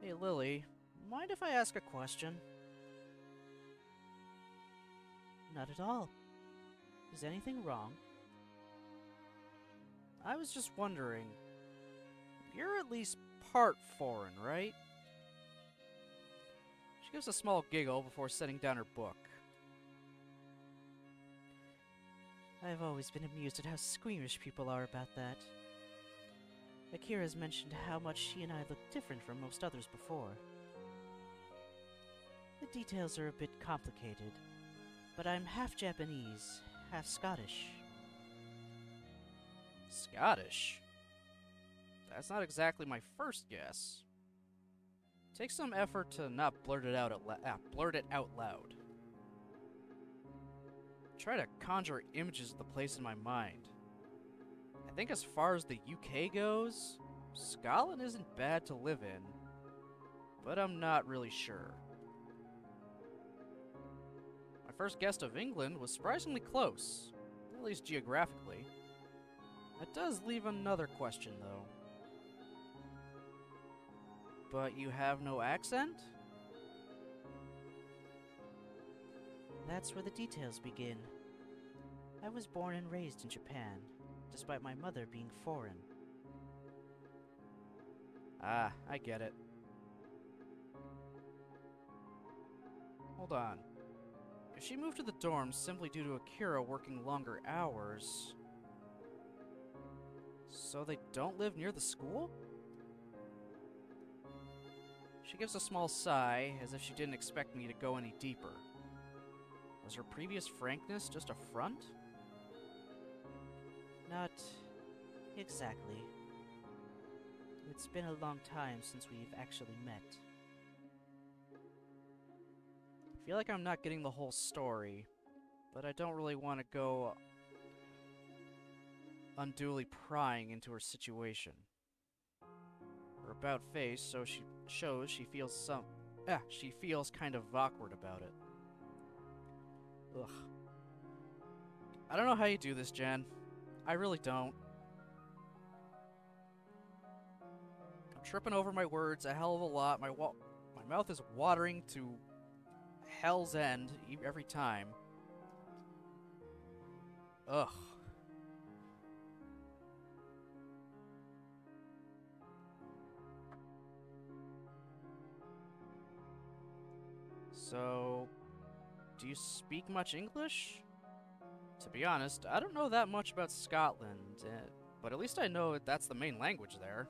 Hey Lilly, mind if I ask a question? Not at all. Is anything wrong? I was just wondering. You're at least part foreign, right? She gives a small giggle before setting down her book. I've always been amused at how squeamish people are about that. Akira's mentioned how much she and I look different from most others before. The details are a bit complicated, but I'm half Japanese, half Scottish. Scottish? That's not exactly my first guess. Take some effort to not blurt it out, ah, blurt it out loud. Try to conjure images of the place in my mind. I think as far as the UK goes, Scotland isn't bad to live in, but I'm not really sure. My first guess of England was surprisingly close, at least geographically. That does leave another question, though. But you have no accent? That's where the details begin. I was born and raised in Japan, despite my mother being foreign. Ah, I get it. Hold on. If she moved to the dorms simply due to Akira working longer hours... So they don't live near the school? She gives a small sigh, as if she didn't expect me to go any deeper. Was her previous frankness just a front? Not exactly. It's been a long time since we've actually met. I feel like I'm not getting the whole story, but I don't really want to go unduly prying into her situation. Her about face so she shows she feels some ah, she feels kind of awkward about it. Ugh. I don't know how you do this, Jen. I really don't. I'm tripping over my words a hell of a lot. My wa my mouth is watering to hell's end every time. Ugh. So, do you speak much English? To be honest, I don't know that much about Scotland, uh, but at least I know that's the main language there.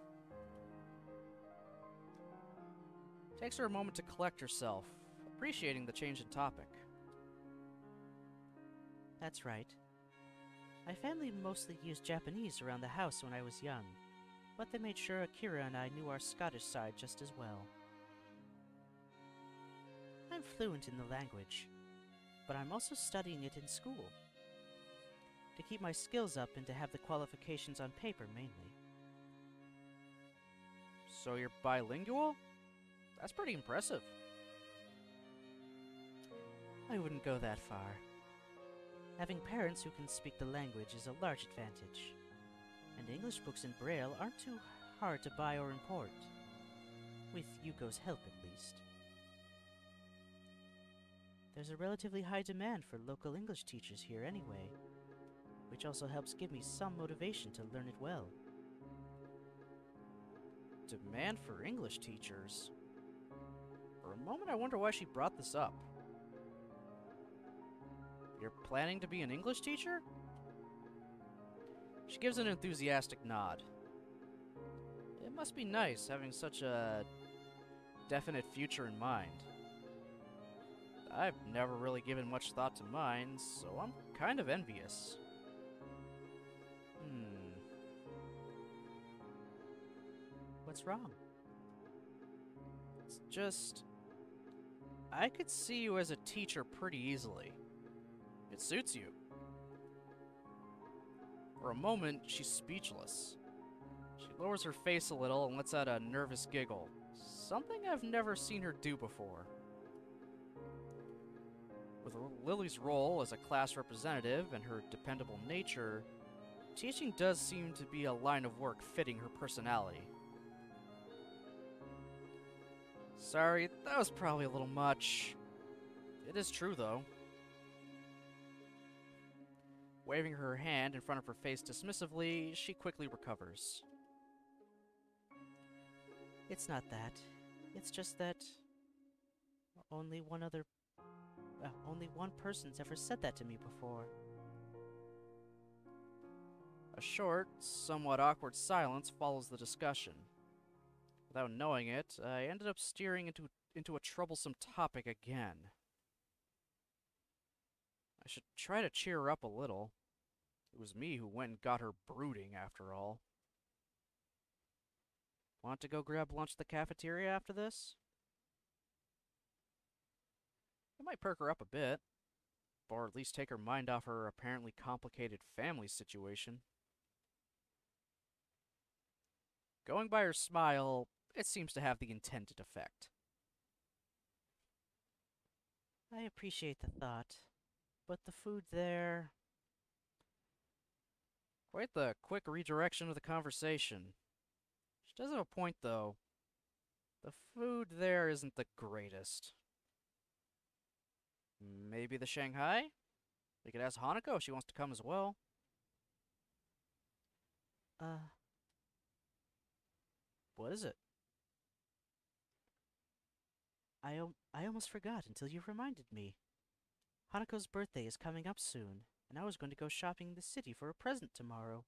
Takes her a moment to collect herself, appreciating the change in topic. That's right. My family mostly used Japanese around the house when I was young, but they made sure Akira and I knew our Scottish side just as well. I'm fluent in the language, but I'm also studying it in school. To keep my skills up and to have the qualifications on paper mainly. So you're bilingual? That's pretty impressive. I wouldn't go that far. Having parents who can speak the language is a large advantage, and English books in Braille aren't too hard to buy or import. With Yuko's help, at least. There's a relatively high demand for local English teachers here anyway, which also helps give me some motivation to learn it well. Demand for English teachers? For a moment I wonder why she brought this up. You're planning to be an English teacher? She gives an enthusiastic nod. It must be nice having such a definite future in mind. I've never really given much thought to mine, so I'm kind of envious. Hmm. What's wrong? It's just. I could see you as a teacher pretty easily. It suits you. For a moment, she's speechless. She lowers her face a little and lets out a nervous giggle, something I've never seen her do before. With Lilly's role as a class representative and her dependable nature, teaching does seem to be a line of work fitting her personality. Sorry, that was probably a little much. It is true, though. Waving her hand in front of her face dismissively, she quickly recovers. It's not that. It's just that only one other uh, only one person's ever said that to me before. A short, somewhat awkward silence follows the discussion. Without knowing it, I ended up steering into into a troublesome topic again. I should try to cheer her up a little. It was me who went and got her brooding, after all. Want to go grab lunch at the cafeteria after this? It might perk her up a bit, or at least take her mind off her apparently complicated family situation. Going by her smile, it seems to have the intended effect. I appreciate the thought, but the food there. Quite the quick redirection of the conversation. She does have a point, though. The food there isn't the greatest. Maybe the Shanghai? We could ask Hanako if she wants to come as well. Uh, What is it? I I almost forgot until you reminded me. Hanako's birthday is coming up soon, and I was going to go shopping in the city for a present tomorrow.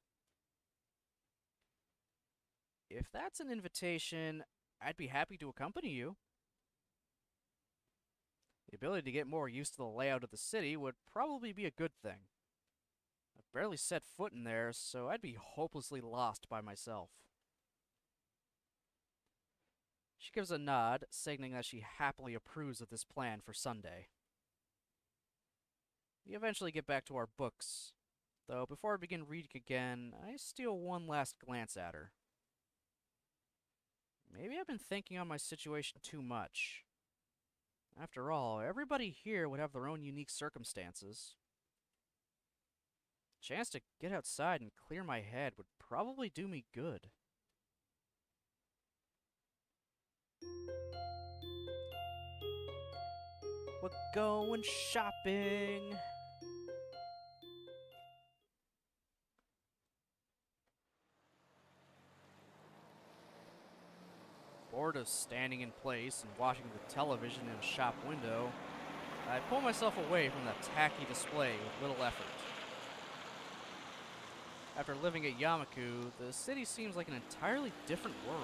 If that's an invitation, I'd be happy to accompany you. The ability to get more used to the layout of the city would probably be a good thing. I've barely set foot in there, so I'd be hopelessly lost by myself. She gives a nod, signaling that she happily approves of this plan for Sunday. We eventually get back to our books, though before I begin reading again, I steal one last glance at her. Maybe I've been thinking on my situation too much. After all, everybody here would have their own unique circumstances. A chance to get outside and clear my head would probably do me good. We're going shopping. Bored of standing in place and watching the television in a shop window, I pull myself away from that tacky display with little effort. After living at Yamaku, the city seems like an entirely different world.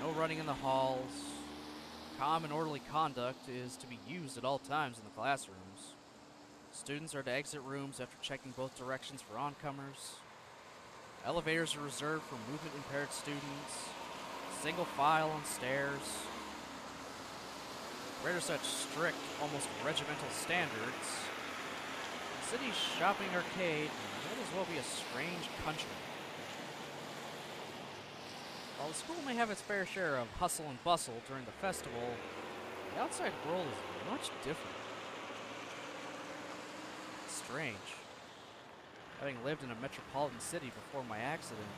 No running in the halls. Calm and orderly conduct is to be used at all times in the classrooms. Students are to exit rooms after checking both directions for oncomers. Elevators are reserved for movement impaired students. Single file on stairs. Where are such strict, almost regimental standards? The city's shopping arcade might as well be a strange country. While the school may have its fair share of hustle and bustle during the festival, the outside world is much different. Strange. Having lived in a metropolitan city before my accident,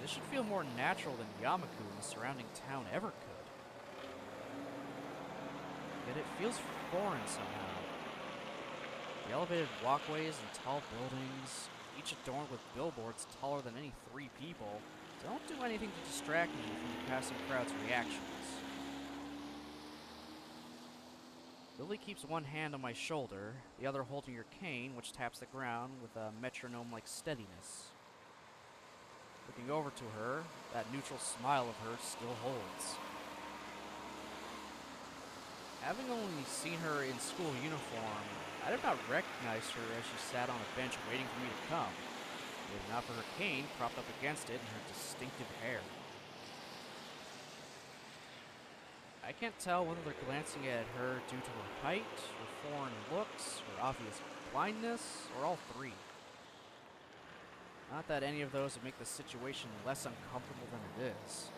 this should feel more natural than Yamaku and the surrounding town ever could. Yet it feels foreign somehow. The elevated walkways and tall buildings, each adorned with billboards taller than any three people, don't do anything to distract me from the passing crowd's reactions. Lilly keeps one hand on my shoulder, the other holding her cane, which taps the ground with a metronome like steadiness. Looking over to her, that neutral smile of hers still holds. Having only seen her in school uniform, I did not recognize her as she sat on a bench waiting for me to come, if not for her cane propped up against it and her distinctive hair. I can't tell whether they're glancing at her due to her height, her foreign looks, her obvious blindness, or all three. Not that any of those would make the situation less uncomfortable than it is.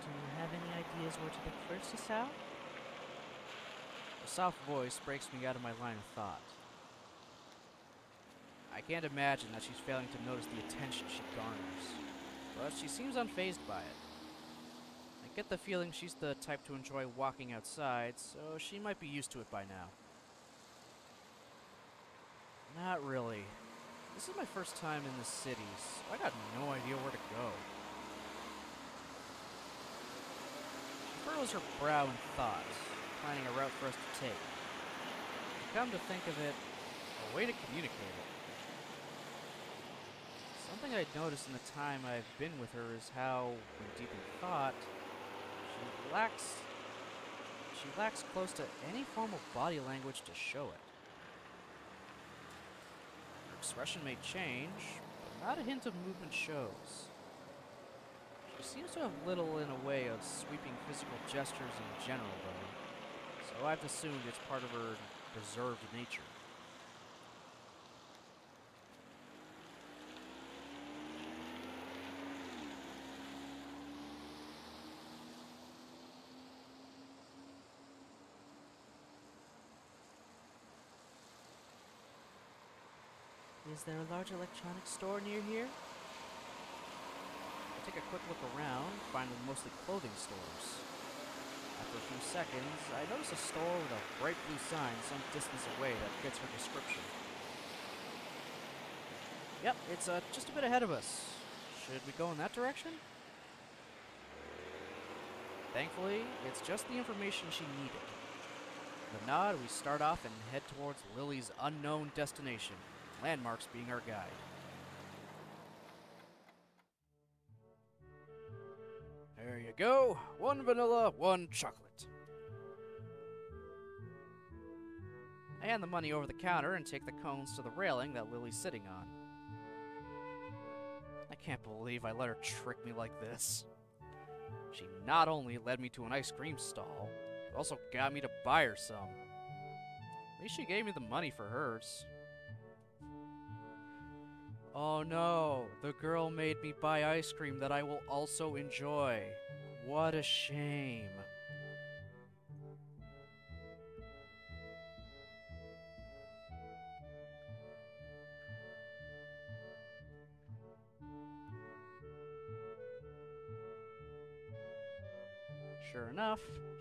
Do you have any ideas where to look first, Hisao? A soft voice breaks me out of my line of thought. I can't imagine that she's failing to notice the attention she garners, but she seems unfazed by it. I get the feeling she's the type to enjoy walking outside, so she might be used to it by now. Not really. This is my first time in the city, so I got no idea where to go. She furrows her brow in thought, planning a route for us to take. And come to think of it, a way to communicate it. Something I'd noticed in the time I've been with her is how, when deep in thought, she lacks she lacks close to any form of body language to show it. Expression may change, but not a hint of movement shows. She seems to have little in a way of sweeping physical gestures in general, though, so I've assumed it's part of her reserved nature. Is there a large electronics store near here? I take a quick look around, finding mostly clothing stores. After a few seconds, I notice a store with a bright blue sign some distance away that fits her description. Yep, it's uh, just a bit ahead of us. Should we go in that direction? Thankfully, it's just the information she needed. With a nod, we start off and head towards Lilly's unknown destination, landmarks being our guide. There you go. One vanilla, one chocolate. I hand the money over the counter and take the cones to the railing that Lilly's sitting on. I can't believe I let her trick me like this. She not only led me to an ice cream stall, but also got me to buy her some. At least she gave me the money for hers. Oh no, the girl made me buy ice cream that I will also enjoy. What a shame. Sure enough,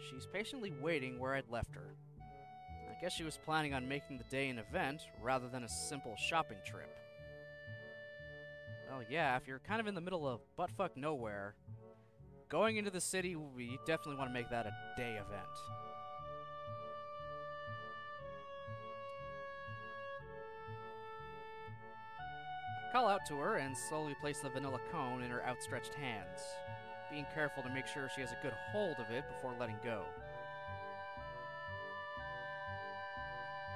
she's patiently waiting where I'd left her. I guess she was planning on making the day an event rather than a simple shopping trip. Well, yeah, if you're kind of in the middle of buttfuck nowhere, going into the city, we definitely want to make that a day event. Call out to her and slowly place the vanilla cone in her outstretched hands, being careful to make sure she has a good hold of it before letting go.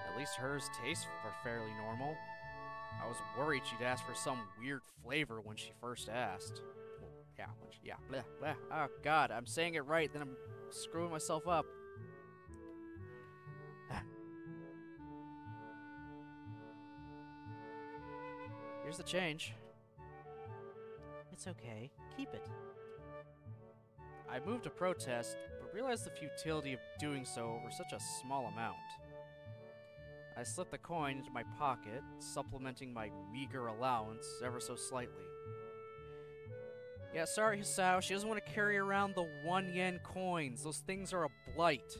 At least hers tastes are fairly normal. I was worried she'd ask for some weird flavor when she first asked. Well, yeah, when she, yeah, blah, blah. Oh god, I'm saying it right, then I'm screwing myself up. Here's the change. It's okay. Keep it. I moved to protest, but realized the futility of doing so over such a small amount. I slipped the coin into my pocket, supplementing my meager allowance ever so slightly. Yeah, sorry, Hisao, she doesn't want to carry around the one yen coins. Those things are a blight.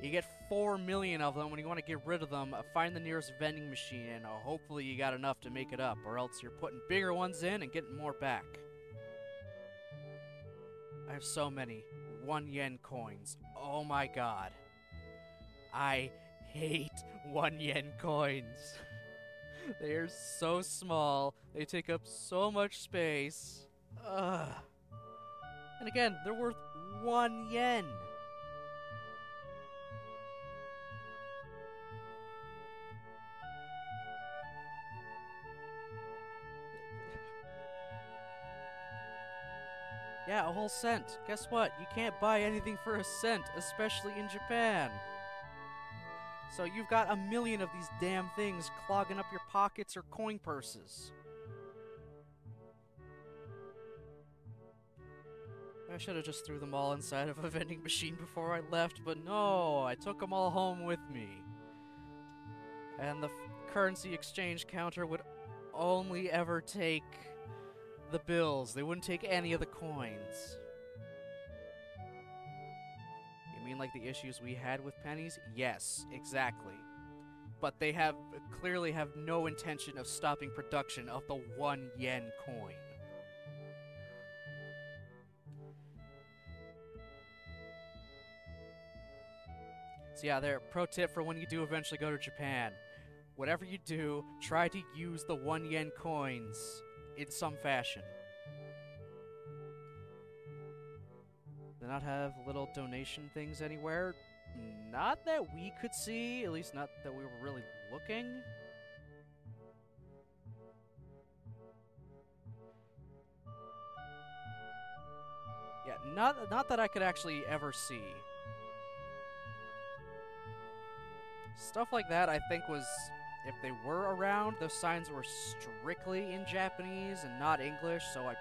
You get four million of them when you want to get rid of them. Uh, find the nearest vending machine, and uh, hopefully you got enough to make it up, or else you're putting bigger ones in and getting more back. I have so many one yen coins. Oh my god. I hate one yen coins. they are so small, they take up so much space. Ugh. And again, they're worth one yen. Yeah, a whole cent. Guess what? You can't buy anything for a cent, especially in Japan. So you've got a million of these damn things clogging up your pockets or coin purses. I should have just threw them all inside of a vending machine before I left, but no, I took them all home with me. And the currency exchange counter would only ever take the bills. They wouldn't take any of the coins. Mean like the issues we had with pennies? Yes, exactly. But they have clearly have no intention of stopping production of the 1 yen coin. So yeah, there pro tip for when you do eventually go to Japan. Whatever you do, try to use the 1 yen coins in some fashion. Not have little donation things anywhere. Not that we could see, at least not that we were really looking. Yeah, not not that I could actually ever see. Stuff like that I think was if they were around, those signs were strictly in Japanese and not English, so I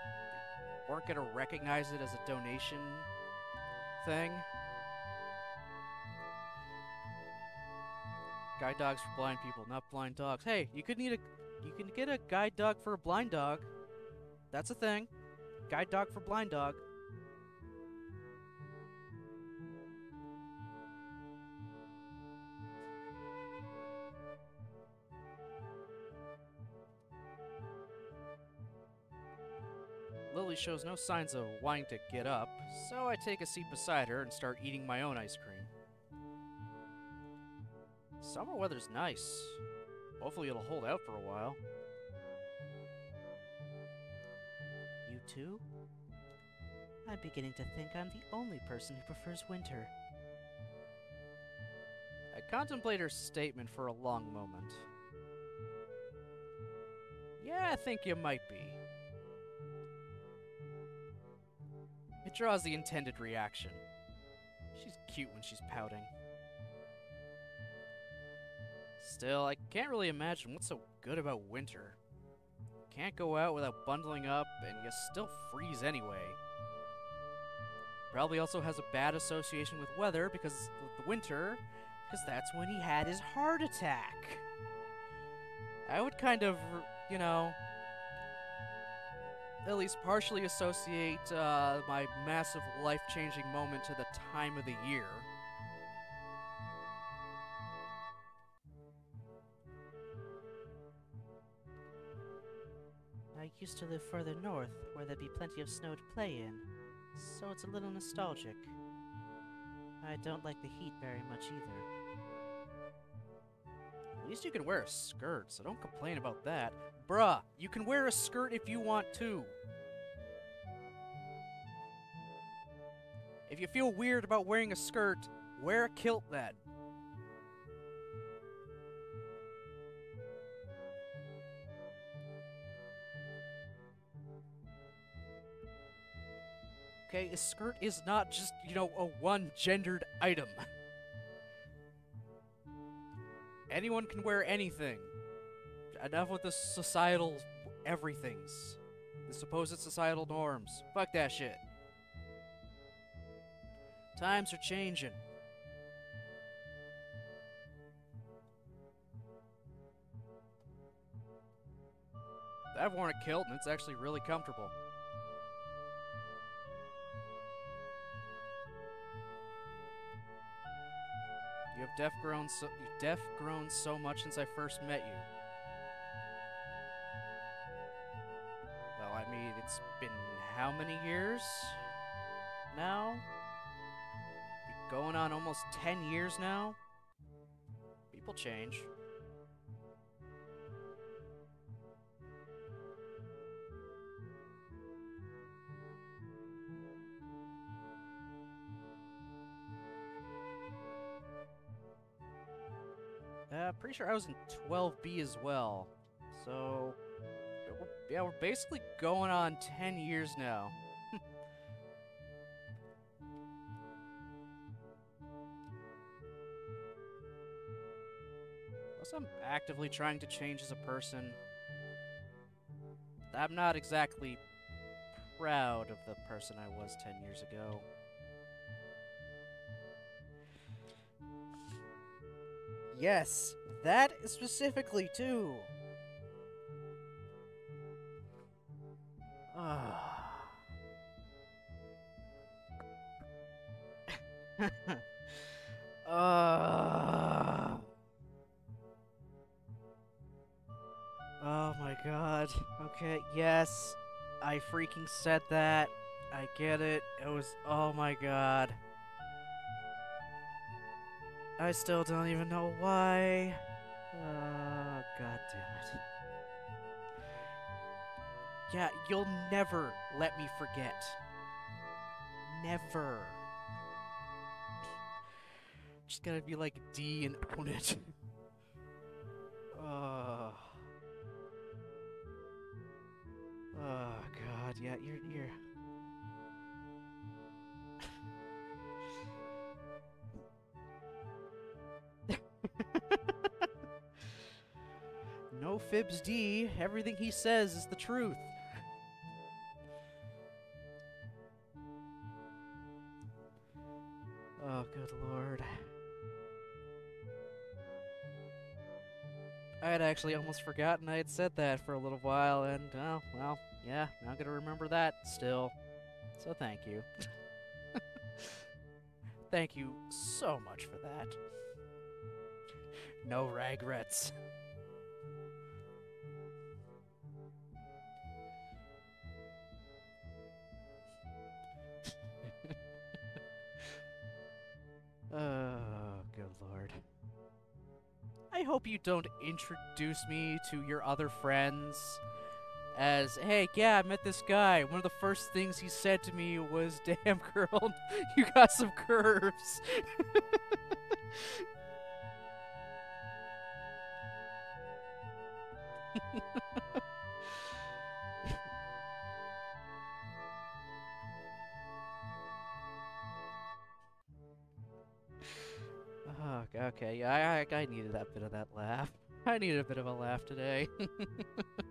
weren't going to recognize it as a donation thing. Guide dogs for blind people, not blind dogs. Hey, you could need a you can get a guide dog for a blind dog. That's a thing. Guide dog for blind dog. Shows no signs of wanting to get up, so I take a seat beside her and start eating my own ice cream. Summer weather's nice. Hopefully it'll hold out for a while. You too? I'm beginning to think I'm the only person who prefers winter. I contemplate her statement for a long moment. Yeah, I think you might be. Draws the intended reaction. She's cute when she's pouting. Still, I can't really imagine what's so good about winter. Can't go out without bundling up, and you still freeze anyway. Probably also has a bad association with weather because the winter, because that's when he had his heart attack. I would kind of, you know, at least partially associate uh, my massive life changing moment to the time of the year. I used to live further north, where there'd be plenty of snow to play in, so it's a little nostalgic. I don't like the heat very much either. At least you can wear a skirt, so don't complain about that. Bruh, you can wear a skirt if you want to. If you feel weird about wearing a skirt, wear a kilt then. Okay, a skirt is not just, you know, a one gendered item. Anyone can wear anything. Enough with the societal everythings. The supposed societal norms. Fuck that shit. Times are changing. I've worn a kilt and it's actually really comfortable. You have deaf grown so deaf grown so much since I first met you. Well, I mean, it's been how many years now? Going on almost 10 years now? People change. Uh, pretty sure I was in 12B as well. So, yeah, we're basically going on 10 years now. Unless I'm actively trying to change as a person, I'm not exactly proud of the person I was 10 years ago. Yes, that specifically too. Ah. Ah. Oh my god. Okay, yes. I freaking said that. I get it. It was. Oh my god. I still don't even know why. Oh, god damn it. Yeah, you'll never let me forget. Never. Just gotta be like D and own it. oh. Oh god, yeah, you're you're No fibs D, everything he says is the truth. Oh, good lord. I had actually almost forgotten I had said that for a little while, and, oh, well, yeah, now I'm gonna remember that still. So thank you. thank you so much for that. No regrets. Oh, good lord. I hope you don't introduce me to your other friends as, hey, yeah, I met this guy. One of the first things he said to me was, damn, girl, you got some curves. Oh, okay, yeah, I, I, I needed that bit of that laugh. I needed a bit of a laugh today.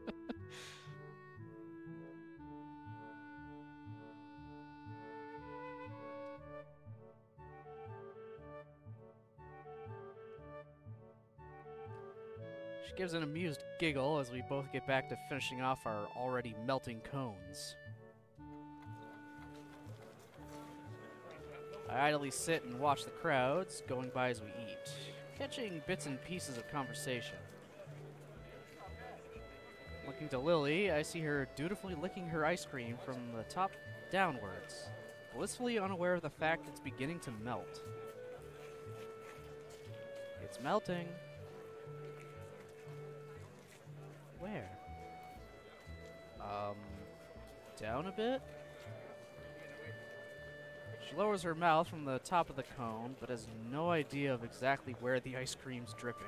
gives an amused giggle as we both get back to finishing off our already melting cones. I idly sit and watch the crowds going by as we eat, catching bits and pieces of conversation. Looking to Lilly, I see her dutifully licking her ice cream from the top downwards, blissfully unaware of the fact it's beginning to melt. It's melting. Where? Um, down a bit? She lowers her mouth from the top of the cone, but has no idea of exactly where the ice cream's dripping.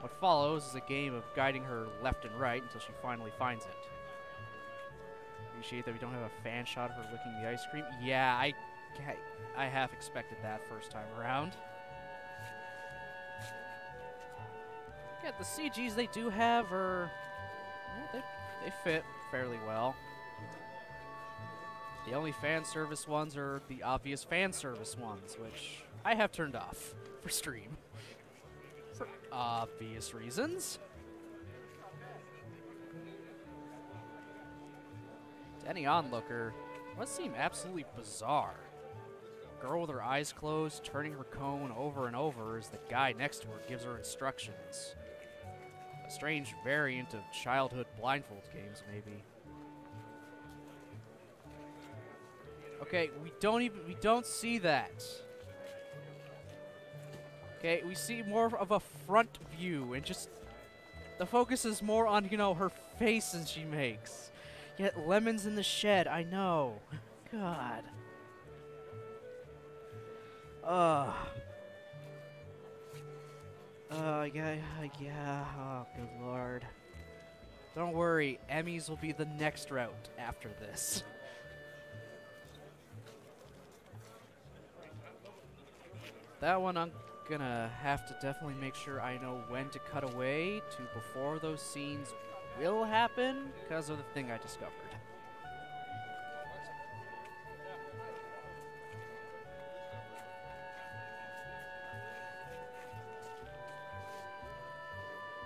What follows is a game of guiding her left and right until she finally finds it. Appreciate that we don't have a fan shot of her licking the ice cream. Yeah, I, I, I half expected that first time around. Yeah, the CGs they do have are, well, they, they fit fairly well. The only fan service ones are the obvious fan service ones, which I have turned off for stream. For obvious reasons. To any onlooker, what seemed absolutely bizarre. Girl with her eyes closed, turning her cone over and over as the guy next to her gives her instructions. A strange variant of childhood blindfold games, maybe. Okay, we don't even we don't see that. Okay, we see more of a front view and just the focus is more on, you know, her faces she makes. Yet lemons in the shed, I know. God. Ugh. Uh, yeah, yeah, oh, good lord. Don't worry, Emi's will be the next route after this. That one, I'm gonna have to definitely make sure I know when to cut away to before those scenes will happen because of the thing I discovered.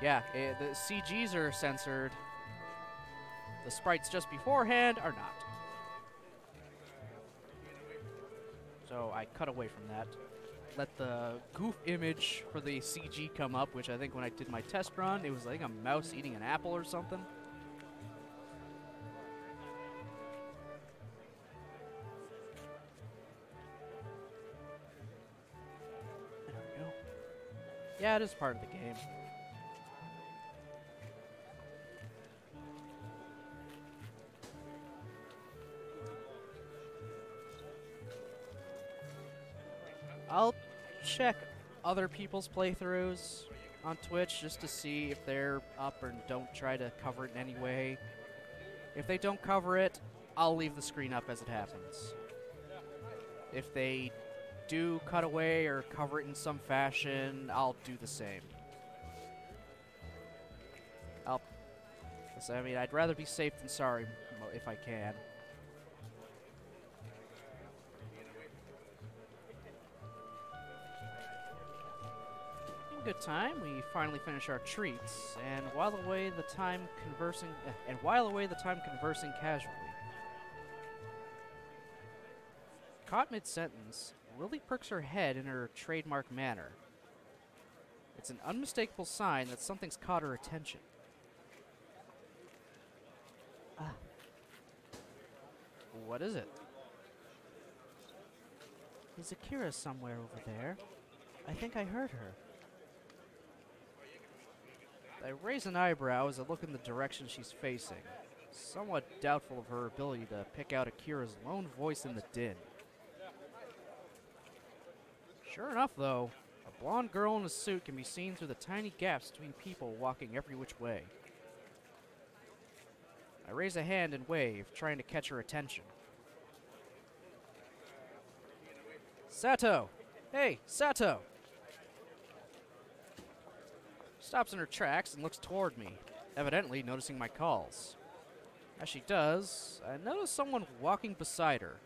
Yeah, eh, the CGs are censored. The sprites just beforehand are not. So I cut away from that. Let the goof image for the CG come up, which I think when I did my test run, it was like a mouse eating an apple or something. There we go. Yeah, it is part of the game. I'll check other people's playthroughs on Twitch just to see if they're up and don't try to cover it in any way. If they don't cover it, I'll leave the screen up as it happens. If they do cut away or cover it in some fashion, I'll do the same. I'll. I mean, I'd rather be safe than sorry if I can. Good time, we finally finish our treats, and while away the time conversing, uh, and while away the time conversing casually. Caught mid-sentence, Lilly perks her head in her trademark manner. It's an unmistakable sign that something's caught her attention. Ah. What is it? Is Akira somewhere over there? I think I heard her. I raise an eyebrow as I look in the direction she's facing, somewhat doubtful of her ability to pick out Akira's lone voice in the din. Sure enough, though, a blonde girl in a suit can be seen through the tiny gaps between people walking every which way. I raise a hand and wave, trying to catch her attention. Satou! Hey, Satou! Stops in her tracks and looks toward me, evidently noticing my calls. As she does, I notice someone walking beside her.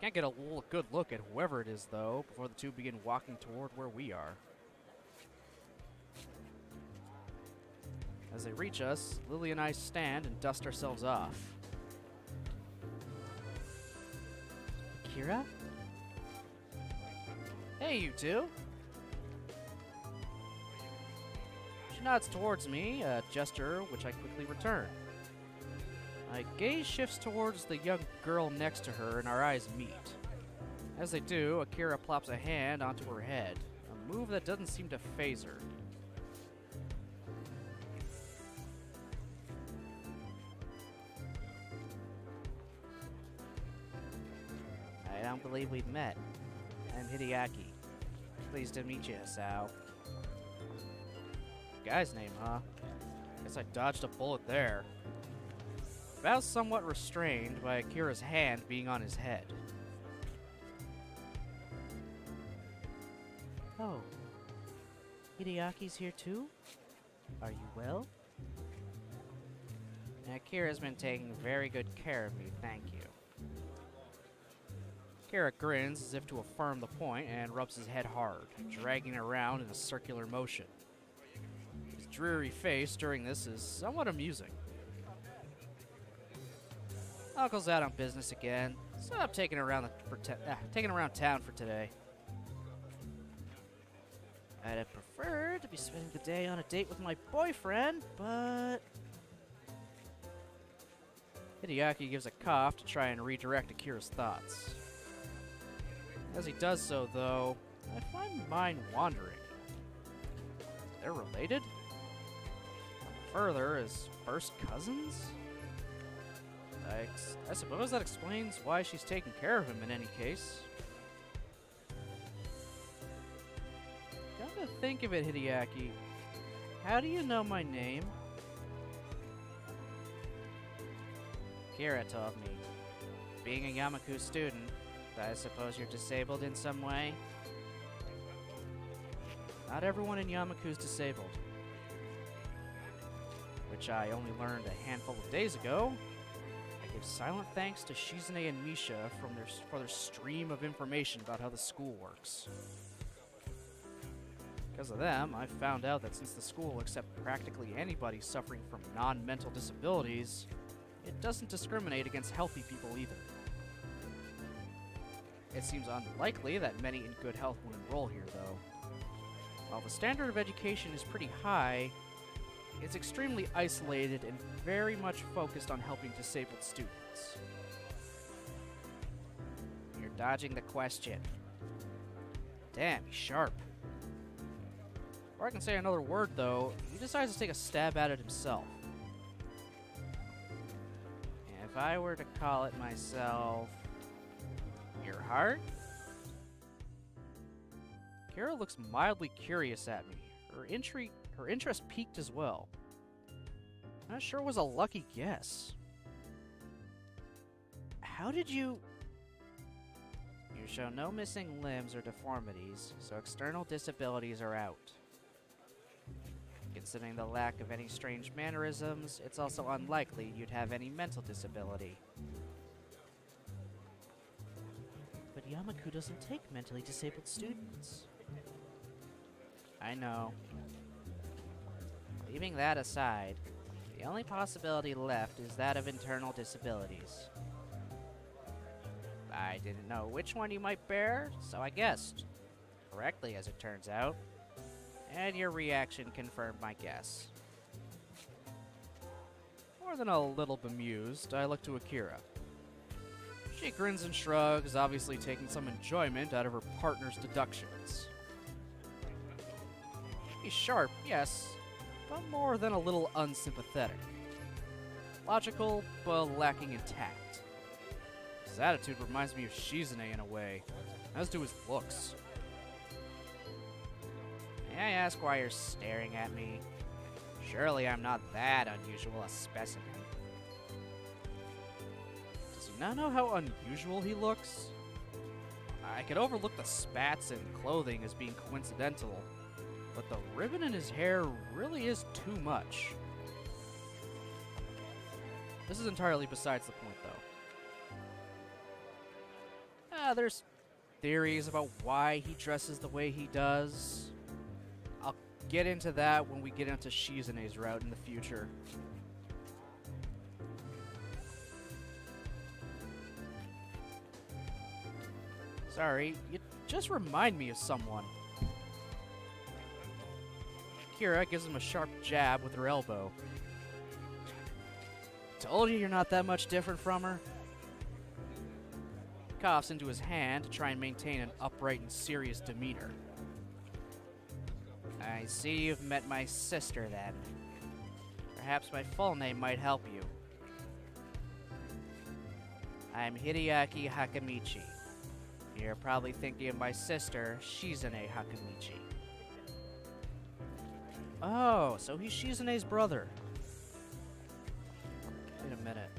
Can't get a good look at whoever it is, though, before the two begin walking toward where we are. As they reach us, Lilly and I stand and dust ourselves off. Akira? Hey, you two! She nods towards me, uh, a gesture which I quickly return. My gaze shifts towards the young girl next to her, and our eyes meet. As they do, Akira plops a hand onto her head, a move that doesn't seem to phase her. I don't believe we've met. I'm Hideaki. Pleased to meet you, Hisao. Guy's name, huh? Guess I dodged a bullet there. Bow's somewhat restrained by Akira's hand being on his head. Oh. Hideaki's here too? Are you well? Akira's been taking very good care of me, thank you. Akira grins as if to affirm the point and rubs his head hard, dragging it around in a circular motion. Dreary face during this is somewhat amusing. Uncle's out on business again, so I'm taking around the ah, taking around town for today. I'd have preferred to be spending the day on a date with my boyfriend, but Hideaki gives a cough to try and redirect Akira's thoughts. As he does so, though, I find mine wandering. They're related? Further, as first cousins? I, I suppose that explains why she's taking care of him in any case. To think of it, Hideaki, how do you know my name? Kira told me. Being a Yamaku student, I suppose you're disabled in some way? Not everyone in Yamaku is disabled. Which I only learned a handful of days ago. I give silent thanks to Shizune and Misha from their, for their stream of information about how the school works. Because of them, I found out that since the school accepts practically anybody suffering from non mental disabilities, it doesn't discriminate against healthy people either. It seems unlikely that many in good health will enroll here, though. While the standard of education is pretty high, it's extremely isolated and very much focused on helping disabled students. You're dodging the question. Damn, he's sharp. Or I can say another word, though. He decides to take a stab at it himself. If I were to call it myself... Your heart? Kira looks mildly curious at me. Her, intri- her interest peaked as well. That sure was a lucky guess. How did you... You show no missing limbs or deformities, so external disabilities are out. Considering the lack of any strange mannerisms, it's also unlikely you'd have any mental disability. But Yamaku doesn't take mentally disabled students. I know. Leaving that aside, the only possibility left is that of internal disabilities. I didn't know which one you might bear, so I guessed. Correctly, as it turns out. And your reaction confirmed my guess. More than a little bemused, I look to Akira. She grins and shrugs, obviously taking some enjoyment out of her partner's deductions. He's sharp, yes, but more than a little unsympathetic. Logical, but lacking in tact. His attitude reminds me of Shizune in a way, as do his looks. May I ask why you're staring at me? Surely I'm not that unusual a specimen. Does he not know how unusual he looks? I could overlook the spats and clothing as being coincidental, but the ribbon in his hair really is too much. This is entirely besides the point, though. Ah, there's theories about why he dresses the way he does. I'll get into that when we get into Shizune's route in the future. Sorry, you just remind me of someone. Kira gives him a sharp jab with her elbow. Told you you're not that much different from her. Coughs into his hand to try and maintain an upright and serious demeanor. I see you've met my sister then. Perhaps my full name might help you. I'm Hideaki Hakamichi. You're probably thinking of my sister, Shizune Hakamichi. Oh, so he's Shizune's brother. Wait a minute.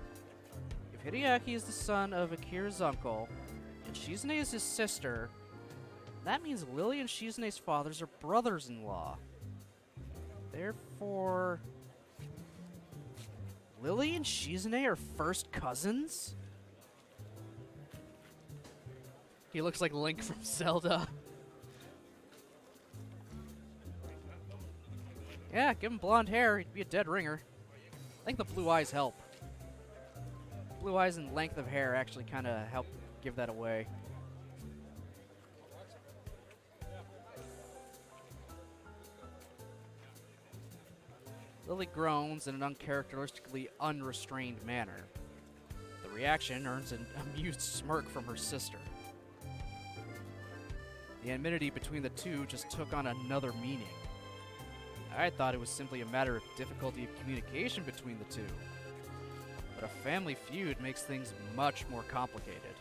If Hideaki is the son of Akira's uncle, and Shizune is his sister, that means Lilly and Shizune's fathers are brothers-in-law. Therefore... Lilly and Shizune are first cousins? He looks like Link from Zelda. Yeah, give him blonde hair, he'd be a dead ringer. I think the blue eyes help. Blue eyes and length of hair actually kind of help give that away. Lilly groans in an uncharacteristically unrestrained manner. The reaction earns an amused smirk from her sister. The enmity between the two just took on another meaning. I thought it was simply a matter of difficulty of communication between the two. But a family feud makes things much more complicated.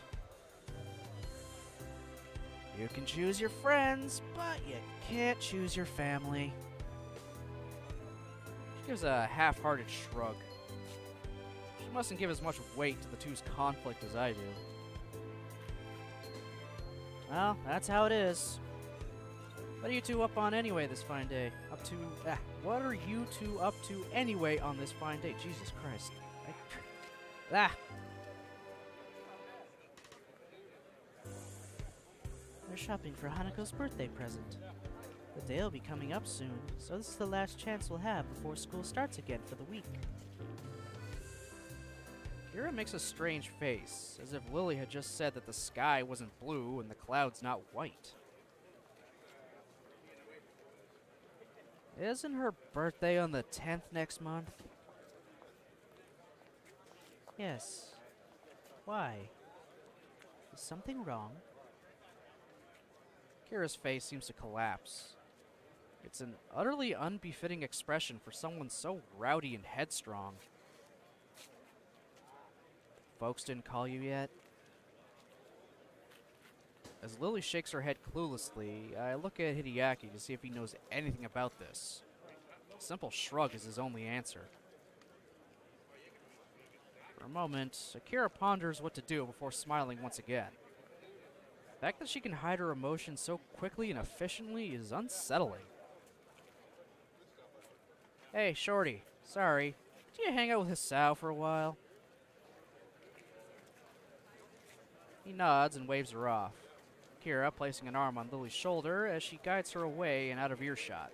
You can choose your friends, but you can't choose your family. She gives a half-hearted shrug. She mustn't give as much weight to the two's conflict as I do. Well, that's how it is. What are you two up on anyway this fine day? Up to... Ah, what are you two up to anyway on this fine day? Jesus Christ. I, ah! We're shopping for Hanako's birthday present. The day will be coming up soon, so this is the last chance we'll have before school starts again for the week. Kira makes a strange face, as if Lilly had just said that the sky wasn't blue and the clouds not white. Isn't her birthday on the 10th next month? Yes. Why? Is something wrong? Kira's face seems to collapse. It's an utterly unbefitting expression for someone so rowdy and headstrong. Folks didn't call you yet? As Lilly shakes her head cluelessly, I look at Hideaki to see if he knows anything about this. A simple shrug is his only answer. For a moment, Akira ponders what to do before smiling once again. The fact that she can hide her emotions so quickly and efficiently is unsettling. Hey, Shorty. Sorry. Do you hang out with Hisao for a while? He nods and waves her off. Kira placing an arm on Lilly's shoulder as she guides her away and out of earshot.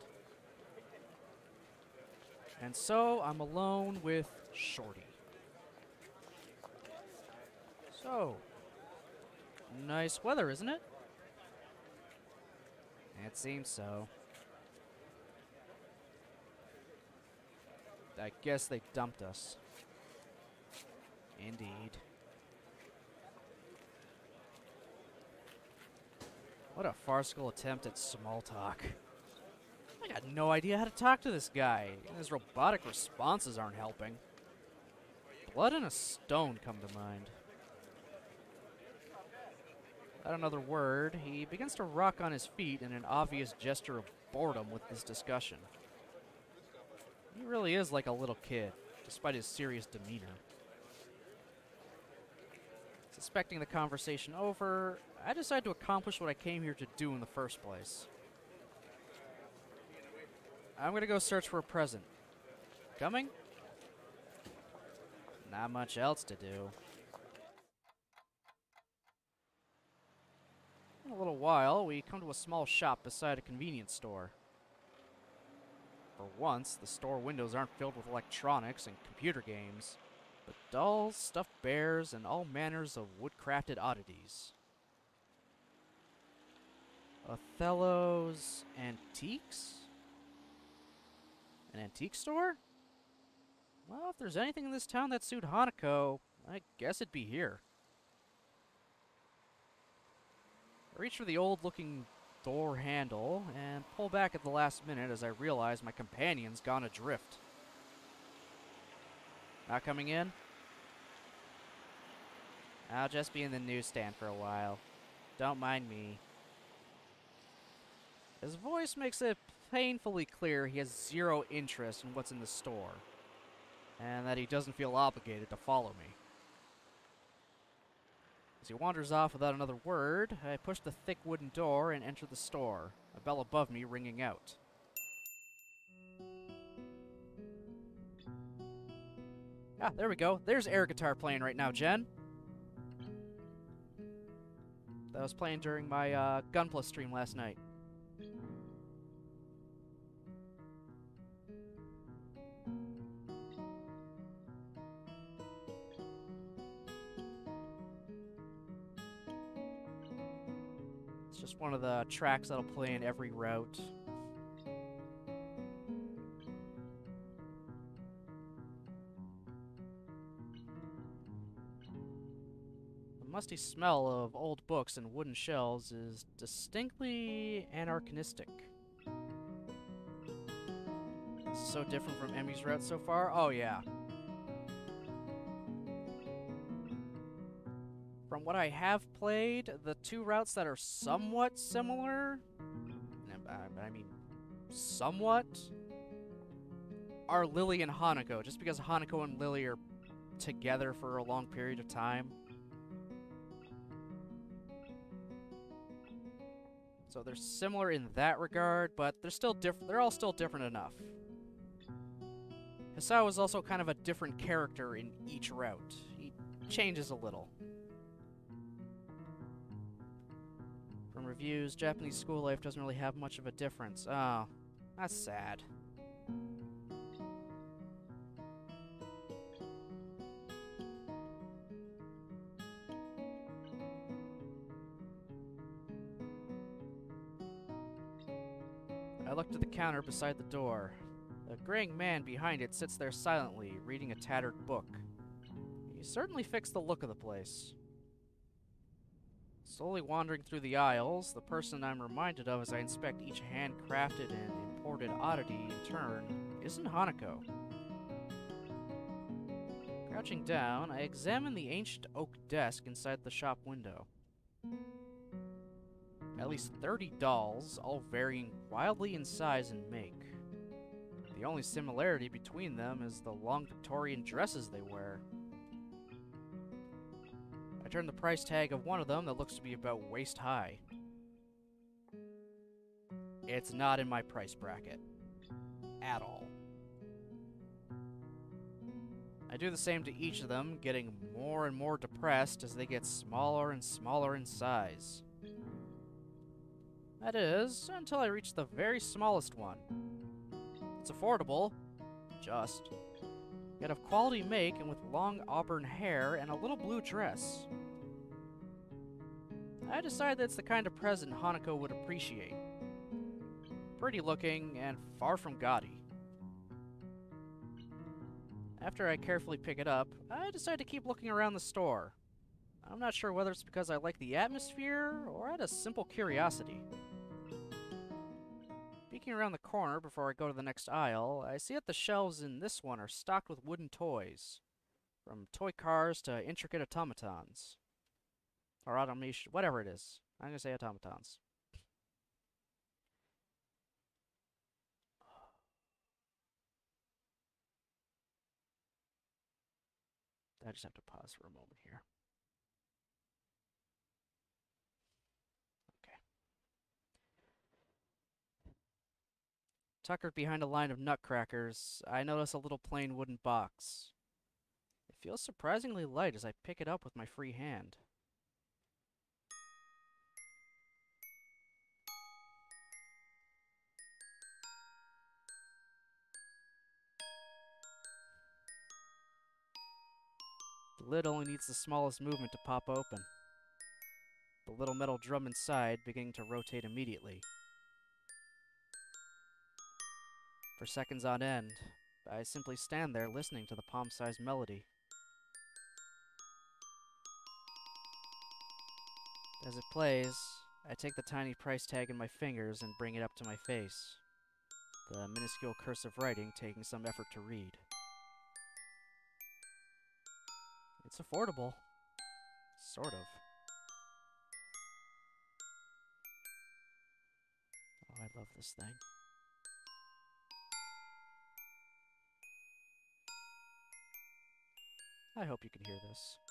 And so I'm alone with Shorty. So, nice weather, isn't it? It seems so. I guess they dumped us. Indeed. What a farcical attempt at small talk. I got no idea how to talk to this guy, his robotic responses aren't helping. Blood and a stone come to mind. Without another word, he begins to rock on his feet in an obvious gesture of boredom with this discussion. He really is like a little kid, despite his serious demeanor. Suspecting the conversation over, I decided to accomplish what I came here to do in the first place. I'm gonna go search for a present. Coming? Not much else to do. In a little while, we come to a small shop beside a convenience store. For once, the store windows aren't filled with electronics and computer games, but dolls, stuffed bears, and all manners of wood-crafted oddities. Othello's Antiques? An antique store? Well, if there's anything in this town that suit Hanako, I guess it'd be here. I reach for the old-looking door handle and pull back at the last minute as I realize my companion's gone adrift. Not coming in? I'll just be in the newsstand for a while. Don't mind me. His voice makes it painfully clear he has zero interest in what's in the store, and that he doesn't feel obligated to follow me. As he wanders off without another word, I push the thick wooden door and enter the store, a bell above me ringing out. Ah, there we go. There's air guitar playing right now, Jen. That was playing during my uh, Gunpla stream last night. One of the tracks that'll play in every route. The musty smell of old books and wooden shelves is distinctly anachronistic. So different from Emi's route so far? Oh yeah. What I have played, the two routes that are somewhat similar, uh, I mean, somewhat, are Lilly and Hanako, just because Hanako and Lilly are together for a long period of time. So they're similar in that regard, but they're still different. They're all still different enough. Hisao is also kind of a different character in each route. He changes a little. Reviews, Japanese school life doesn't really have much of a difference. Oh, that's sad. I looked at the counter beside the door. A graying man behind it sits there silently, reading a tattered book. He certainly fixed the look of the place. Slowly wandering through the aisles, the person I'm reminded of as I inspect each handcrafted and imported oddity in turn isn't Hanako. Crouching down, I examine the ancient oak desk inside the shop window. At least 30 dolls, all varying wildly in size and make. The only similarity between them is the long Victorian dresses they wear. I turn the price tag of one of them that looks to be about waist high. It's not in my price bracket. At all. I do the same to each of them, getting more and more depressed as they get smaller and smaller in size. That is, until I reach the very smallest one. It's affordable, just, yet of quality make and with long auburn hair and a little blue dress. I decide that's the kind of present Hanako would appreciate. Pretty looking and far from gaudy. After I carefully pick it up, I decide to keep looking around the store. I'm not sure whether it's because I like the atmosphere or out of simple curiosity. Peeking around the corner before I go to the next aisle, I see that the shelves in this one are stocked with wooden toys, from toy cars to intricate automatons. Or automation, whatever it is. I'm gonna say automatons. I just have to pause for a moment here. Okay. Tuckered behind a line of nutcrackers, I notice a little plain wooden box. It feels surprisingly light as I pick it up with my free hand. Lid only needs the smallest movement to pop open. The little metal drum inside beginning to rotate immediately. For seconds on end, I simply stand there listening to the palm sized melody. As it plays, I take the tiny price tag in my fingers and bring it up to my face, the minuscule cursive writing taking some effort to read. It's affordable. Sort of. Oh, I love this thing. I hope you can hear this.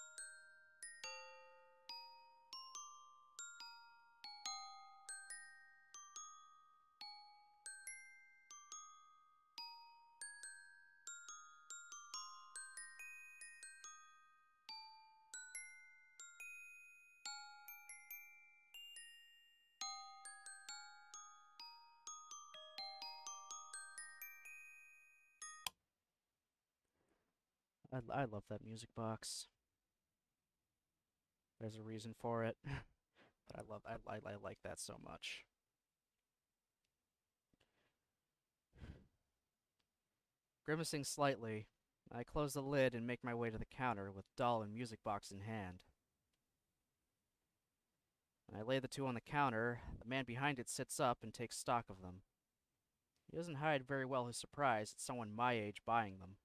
I, love that music box. There's a reason for it, but I love I, I, I like that so much. Grimacing slightly, I close the lid and make my way to the counter with doll and music box in hand. When I lay the two on the counter, the man behind it sits up and takes stock of them. He doesn't hide very well his surprise at someone my age buying them.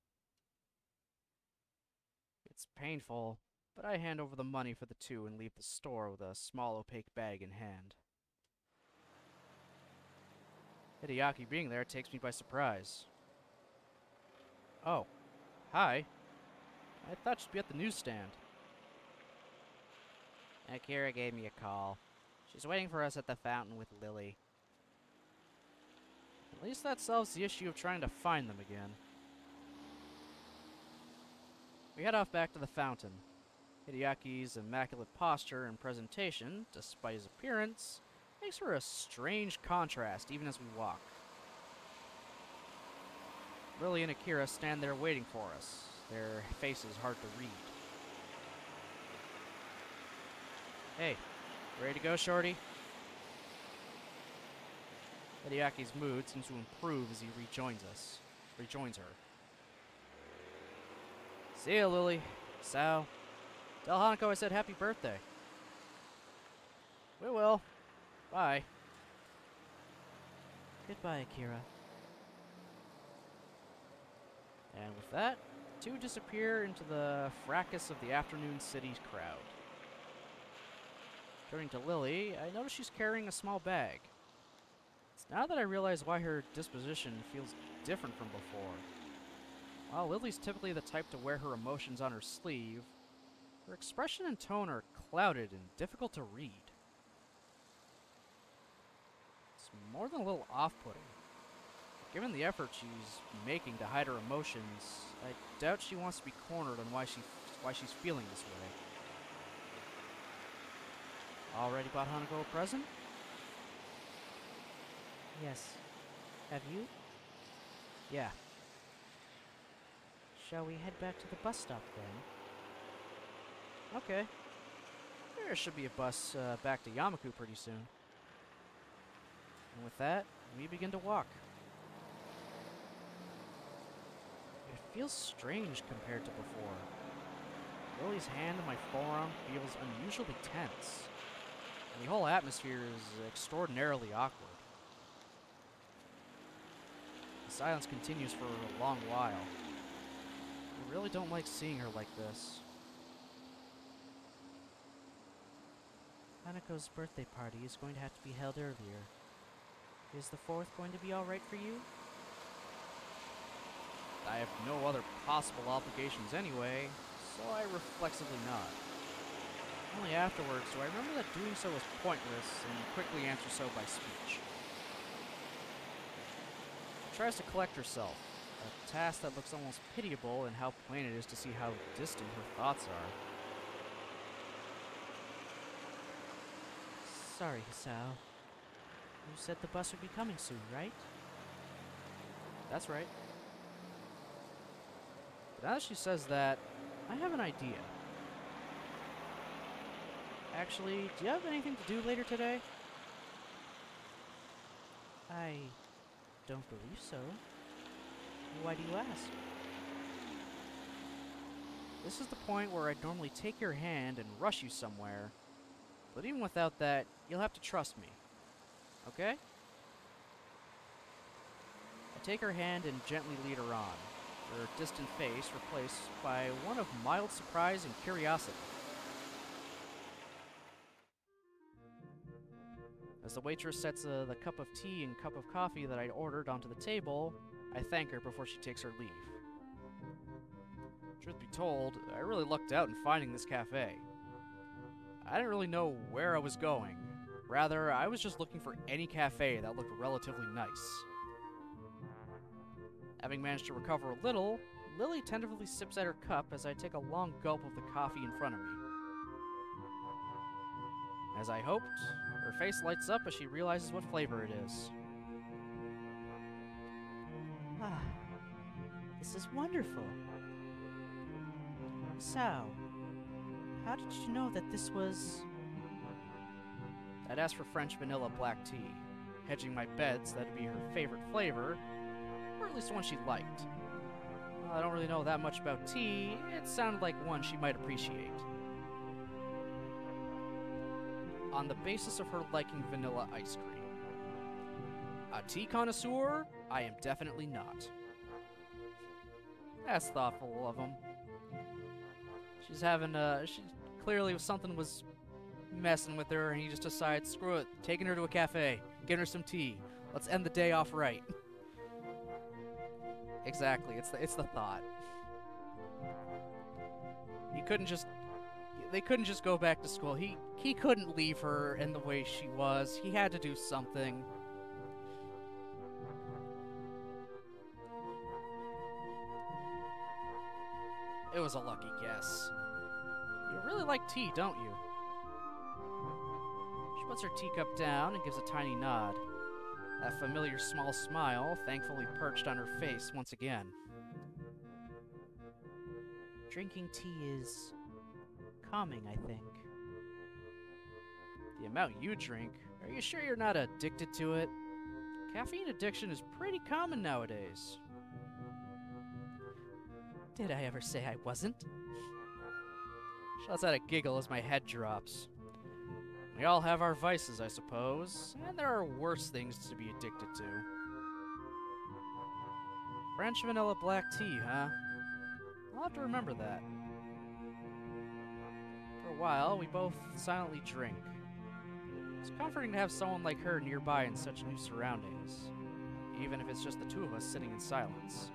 It's painful, but I hand over the money for the two and leave the store with a small opaque bag in hand. Hideaki being there takes me by surprise. Oh, hi. I thought you'd be at the newsstand. Akira gave me a call. She's waiting for us at the fountain with Lilly. At least that solves the issue of trying to find them again. We head off back to the fountain. Hideaki's immaculate posture and presentation, despite his appearance, makes for a strange contrast even as we walk. Lilly and Akira stand there waiting for us, their faces hard to read. Hey, ready to go, Shorty? Hideaki's mood seems to improve as he rejoins us. Rejoins her. See ya, Lilly. Sal. Tell Hanako I said happy birthday. We will. Bye. Goodbye, Akira. And with that, two disappear into the fracas of the afternoon city's crowd. Turning to Lilly, I notice she's carrying a small bag. It's now that I realize why her disposition feels different from before. While Lilly's typically the type to wear her emotions on her sleeve, her expression and tone are clouded and difficult to read. It's more than a little off-putting. Given the effort she's making to hide her emotions, I doubt she wants to be cornered on why she why she's feeling this way. Already bought Hanako a present? Yes. Have you? Yeah. Shall we head back to the bus stop then? Okay. There should be a bus uh, back to Yamaku pretty soon. And with that, we begin to walk. It feels strange compared to before. Lilly's hand on my forearm feels unusually tense. And the whole atmosphere is extraordinarily awkward. The silence continues for a long while. Really don't like seeing her like this. Hanako's birthday party is going to have to be held earlier. Is the 4th going to be alright for you? I have no other possible obligations anyway, so I reflexively nod. Only afterwards do I remember that doing so was pointless and quickly answer so by speech. She tries to collect herself, a task that looks almost pitiable in how plain it is to see how distant her thoughts are. Sorry, Hisao. You said the bus would be coming soon, right? That's right. But as she says that, I have an idea. Actually, do you have anything to do later today? I don't believe so. Why do you ask? This is the point where I'd normally take your hand and rush you somewhere, but even without that, you'll have to trust me. Okay? I take her hand and gently lead her on, her distant face replaced by one of mild surprise and curiosity. As the waitress sets uh, the cup of tea and cup of coffee that I'd ordered onto the table, I thank her before she takes her leave. Truth be told, I really lucked out in finding this cafe. I didn't really know where I was going. Rather, I was just looking for any cafe that looked relatively nice. Having managed to recover a little, Lilly tentatively sips at her cup as I take a long gulp of the coffee in front of me. As I hoped, her face lights up as she realizes what flavor it is. Ah, this is wonderful. So, how did you know that this was... I'd asked for French vanilla black tea, hedging my bets that'd be her favorite flavor, or at least one she liked. While I don't really know that much about tea, it sounded like one she might appreciate. On the basis of her liking vanilla ice cream. A tea connoisseur? I am definitely not. That's thoughtful of him. She's having, uh, she clearly something was messing with her, and he just decides, screw it, taking her to a cafe, getting her some tea. Let's end the day off right. exactly, it's the it's the thought. He couldn't just they couldn't just go back to school. He he couldn't leave her in the way she was. He had to do something. It was a lucky guess. You really like tea, don't you? She puts her teacup down and gives a tiny nod. That familiar small smile thankfully perched on her face once again. Drinking tea is calming, I think. The amount you drink, are you sure you're not addicted to it? Caffeine addiction is pretty common nowadays. Did I ever say I wasn't? She lets out a giggle as my head drops. We all have our vices, I suppose, and there are worse things to be addicted to. French vanilla black tea, huh? I'll have to remember that. For a while, we both silently drink. It's comforting to have someone like her nearby in such new surroundings, even if it's just the two of us sitting in silence.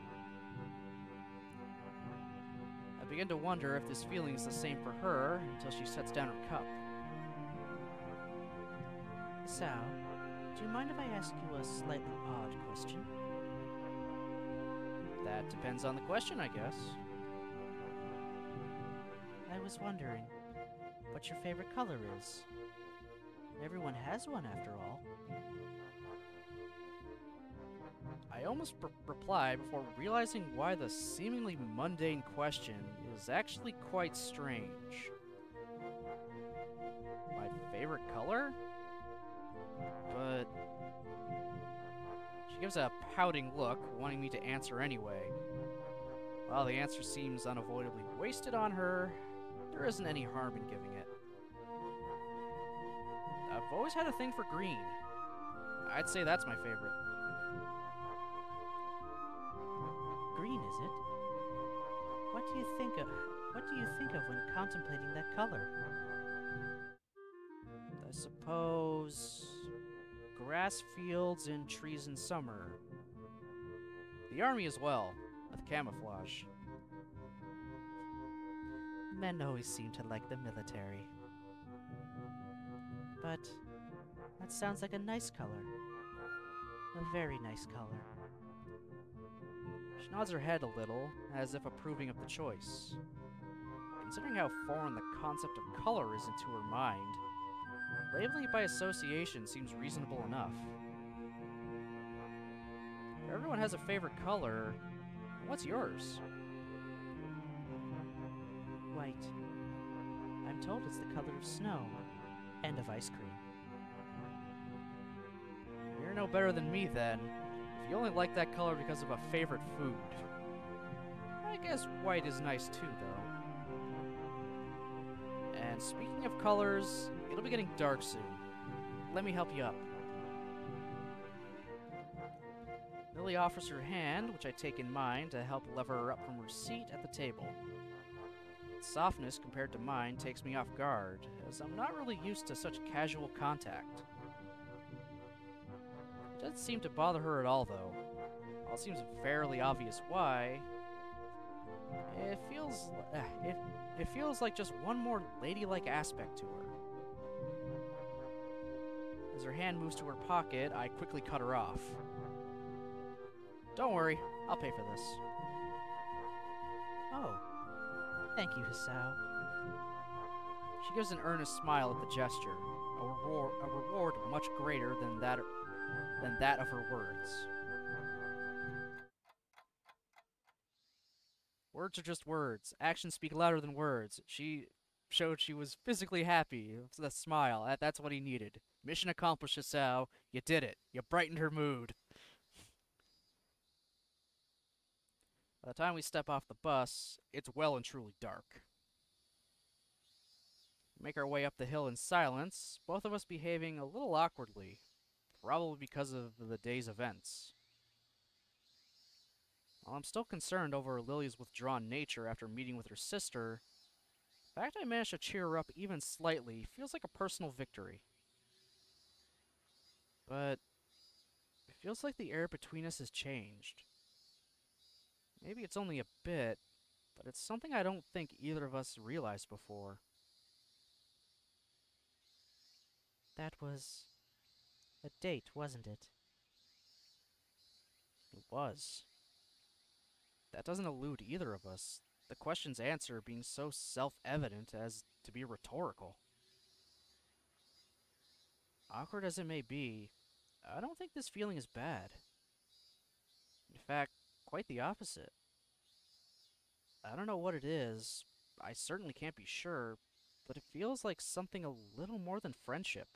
Begin to wonder if this feeling is the same for her until she sets down her cup. Sal, do you mind if I ask you a slightly odd question? That depends on the question, I guess. I was wondering what your favorite color is. Everyone has one, after all. I almost reply before realizing why the seemingly mundane question is actually quite strange. My favorite color? But. She gives a pouting look, wanting me to answer anyway. While the answer seems unavoidably wasted on her, there isn't any harm in giving it. I've always had a thing for green. I'd say that's my favorite. Green, is it? What do you think of what do you think of when contemplating that color? I suppose grass fields and trees in summer. The army as well, with camouflage. Men always seem to like the military. But that sounds like a nice color. A very nice color. She nods her head a little, as if approving of the choice. Considering how foreign the concept of color is into her mind, labeling it by association seems reasonable enough. Everyone has a favorite color. What's yours? White. I'm told it's the color of snow and of ice cream. You're no better than me then. You only like that color because of a favorite food. I guess white is nice too, though. And speaking of colors, it'll be getting dark soon. Let me help you up. Lilly offers her hand, which I take in mine to help lever her up from her seat at the table. Its softness compared to mine takes me off guard, as I'm not really used to such casual contact. Seem to bother her at all, though. While it seems fairly obvious why, it feels uh, it it feels like just one more ladylike aspect to her. As her hand moves to her pocket, I quickly cut her off. Don't worry, I'll pay for this. Oh, thank you, Hisao. She gives an earnest smile at the gesture, a reward, a reward much greater than that than that of her words. Words are just words. Actions speak louder than words. She showed she was physically happy. The smile. That, that's what he needed. Mission accomplished, Sao. You did it. You brightened her mood. By the time we step off the bus, it's well and truly dark. We make our way up the hill in silence, both of us behaving a little awkwardly, probably because of the day's events. While I'm still concerned over Lilly's withdrawn nature after meeting with her sister, the fact I managed to cheer her up even slightly feels like a personal victory. But it feels like the air between us has changed. Maybe it's only a bit, but it's something I don't think either of us realized before. That was a date, wasn't it? It was. That doesn't elude either of us, the question's answer being so self evident as to be rhetorical. Awkward as it may be, I don't think this feeling is bad. In fact, quite the opposite. I don't know what it is, I certainly can't be sure, but it feels like something a little more than friendship.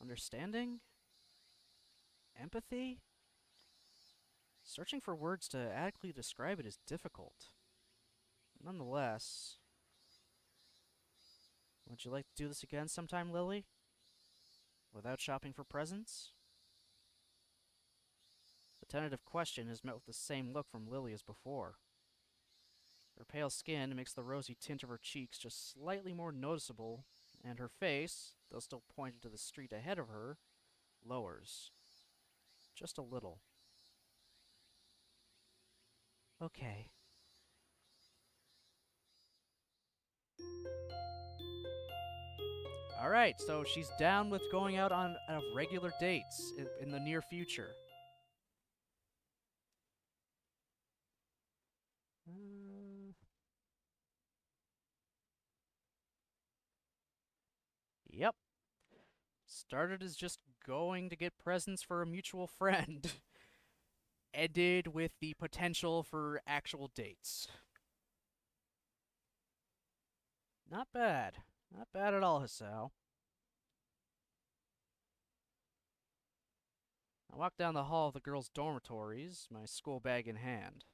Understanding? Empathy? Searching for words to adequately describe it is difficult. Nonetheless, would you like to do this again sometime, Lilly? Without shopping for presents? The tentative question is met with the same look from Lilly as before. Her pale skin makes the rosy tint of her cheeks just slightly more noticeable, and her face, though still pointed to the street ahead of her, lowers. Just a little. Okay. Alright, so she's down with going out on regular dates in, in the near future. Uh, yep. Started as just going to get presents for a mutual friend. Ended with the potential for actual dates. Not bad. Not bad at all, Hassel. I walk down the hall of the girls' dormitories, my school bag in hand.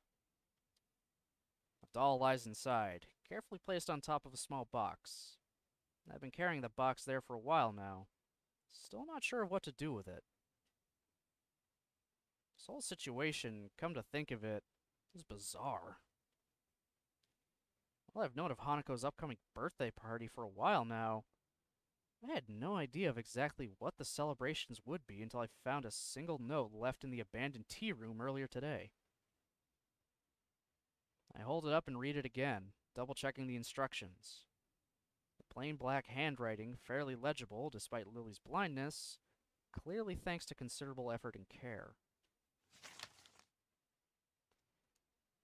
A doll lies inside, carefully placed on top of a small box. I've been carrying the box there for a while now. Still not sure of what to do with it. This whole situation, come to think of it, is bizarre. Well, I've known of Hanako's upcoming birthday party for a while now. I had no idea of exactly what the celebrations would be until I found a single note left in the abandoned tea room earlier today. I hold it up and read it again, double checking the instructions. Plain black handwriting, fairly legible despite Lilly's blindness, clearly thanks to considerable effort and care.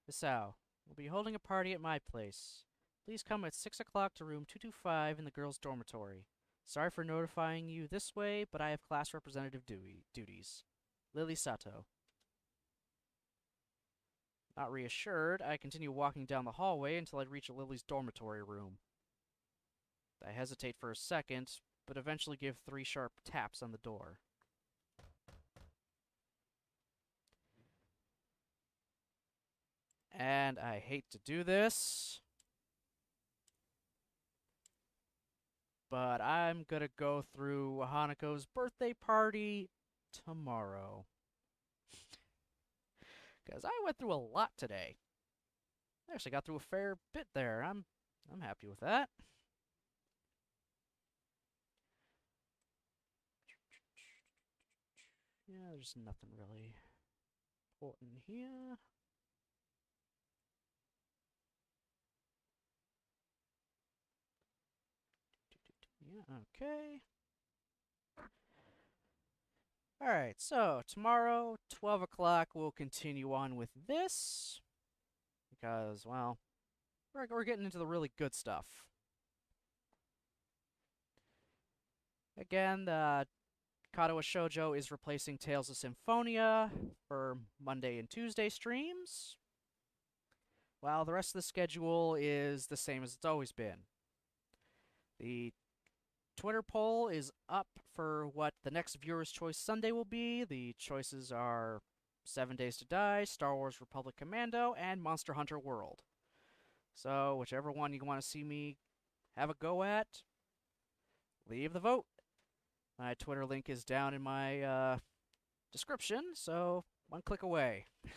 Hisao, we'll be holding a party at my place. Please come at 6 o'clock to room 225 in the girls' dormitory. Sorry for notifying you this way, but I have class representative duty duties. Lilly Satou. Not reassured, I continue walking down the hallway until I reach Lilly's dormitory room. I hesitate for a second, but eventually give three sharp taps on the door. And I hate to do this, but I'm gonna go through Hanako's birthday party tomorrow. Because I went through a lot today. I actually got through a fair bit there. I'm I'm happy with that. Yeah, there's nothing really important here. Yeah, okay. Alright, so tomorrow, 12 o'clock, we'll continue on with this. Because, well, we're, we're getting into the really good stuff. Again, the Katawa Shoujo is replacing Tales of Symphonia for Monday and Tuesday streams. While the rest of the schedule is the same as it's always been. The Twitter poll is up for what the next Viewer's Choice Sunday will be. The choices are Seven Days to Die, Star Wars Republic Commando, and Monster Hunter World. So, whichever one you want to see me have a go at, leave the vote. My Twitter link is down in my uh, description, so one click away.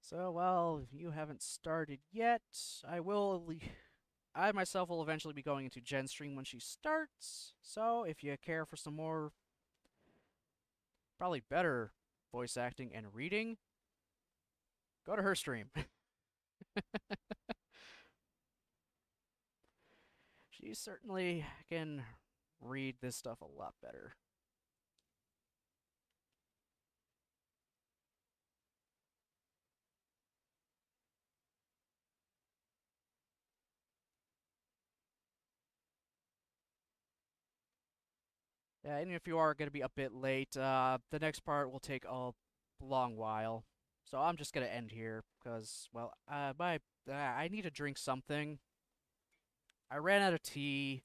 so, well, if you haven't started yet, I will. I myself will eventually be going into Jen's stream when she starts, so if you care for some more, probably better voice acting and reading, go to her stream. She certainly can read this stuff a lot better. Yeah, and if you are going to be a bit late, uh, the next part will take a long while. So I'm just going to end here because, well, uh, my uh, I need to drink something. I ran out of tea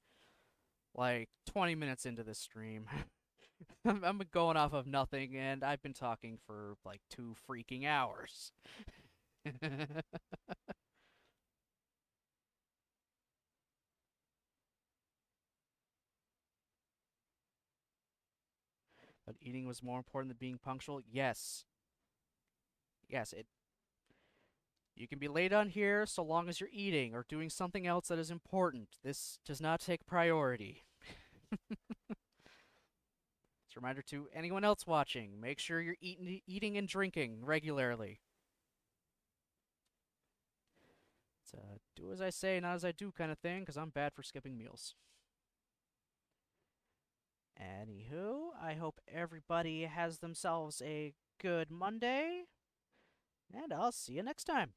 like 20 minutes into this stream. I'm, I'm going off of nothing, and I've been talking for like two freaking hours. But eating was more important than being punctual? Yes. Yes, it you can be late on here so long as you're eating or doing something else that is important. This does not take priority. It's a reminder to anyone else watching, make sure you're eating eating and drinking regularly. It's a do as I say, not as I do kind of thing, because I'm bad for skipping meals. Anywho, I hope everybody has themselves a good Monday, and I'll see you next time.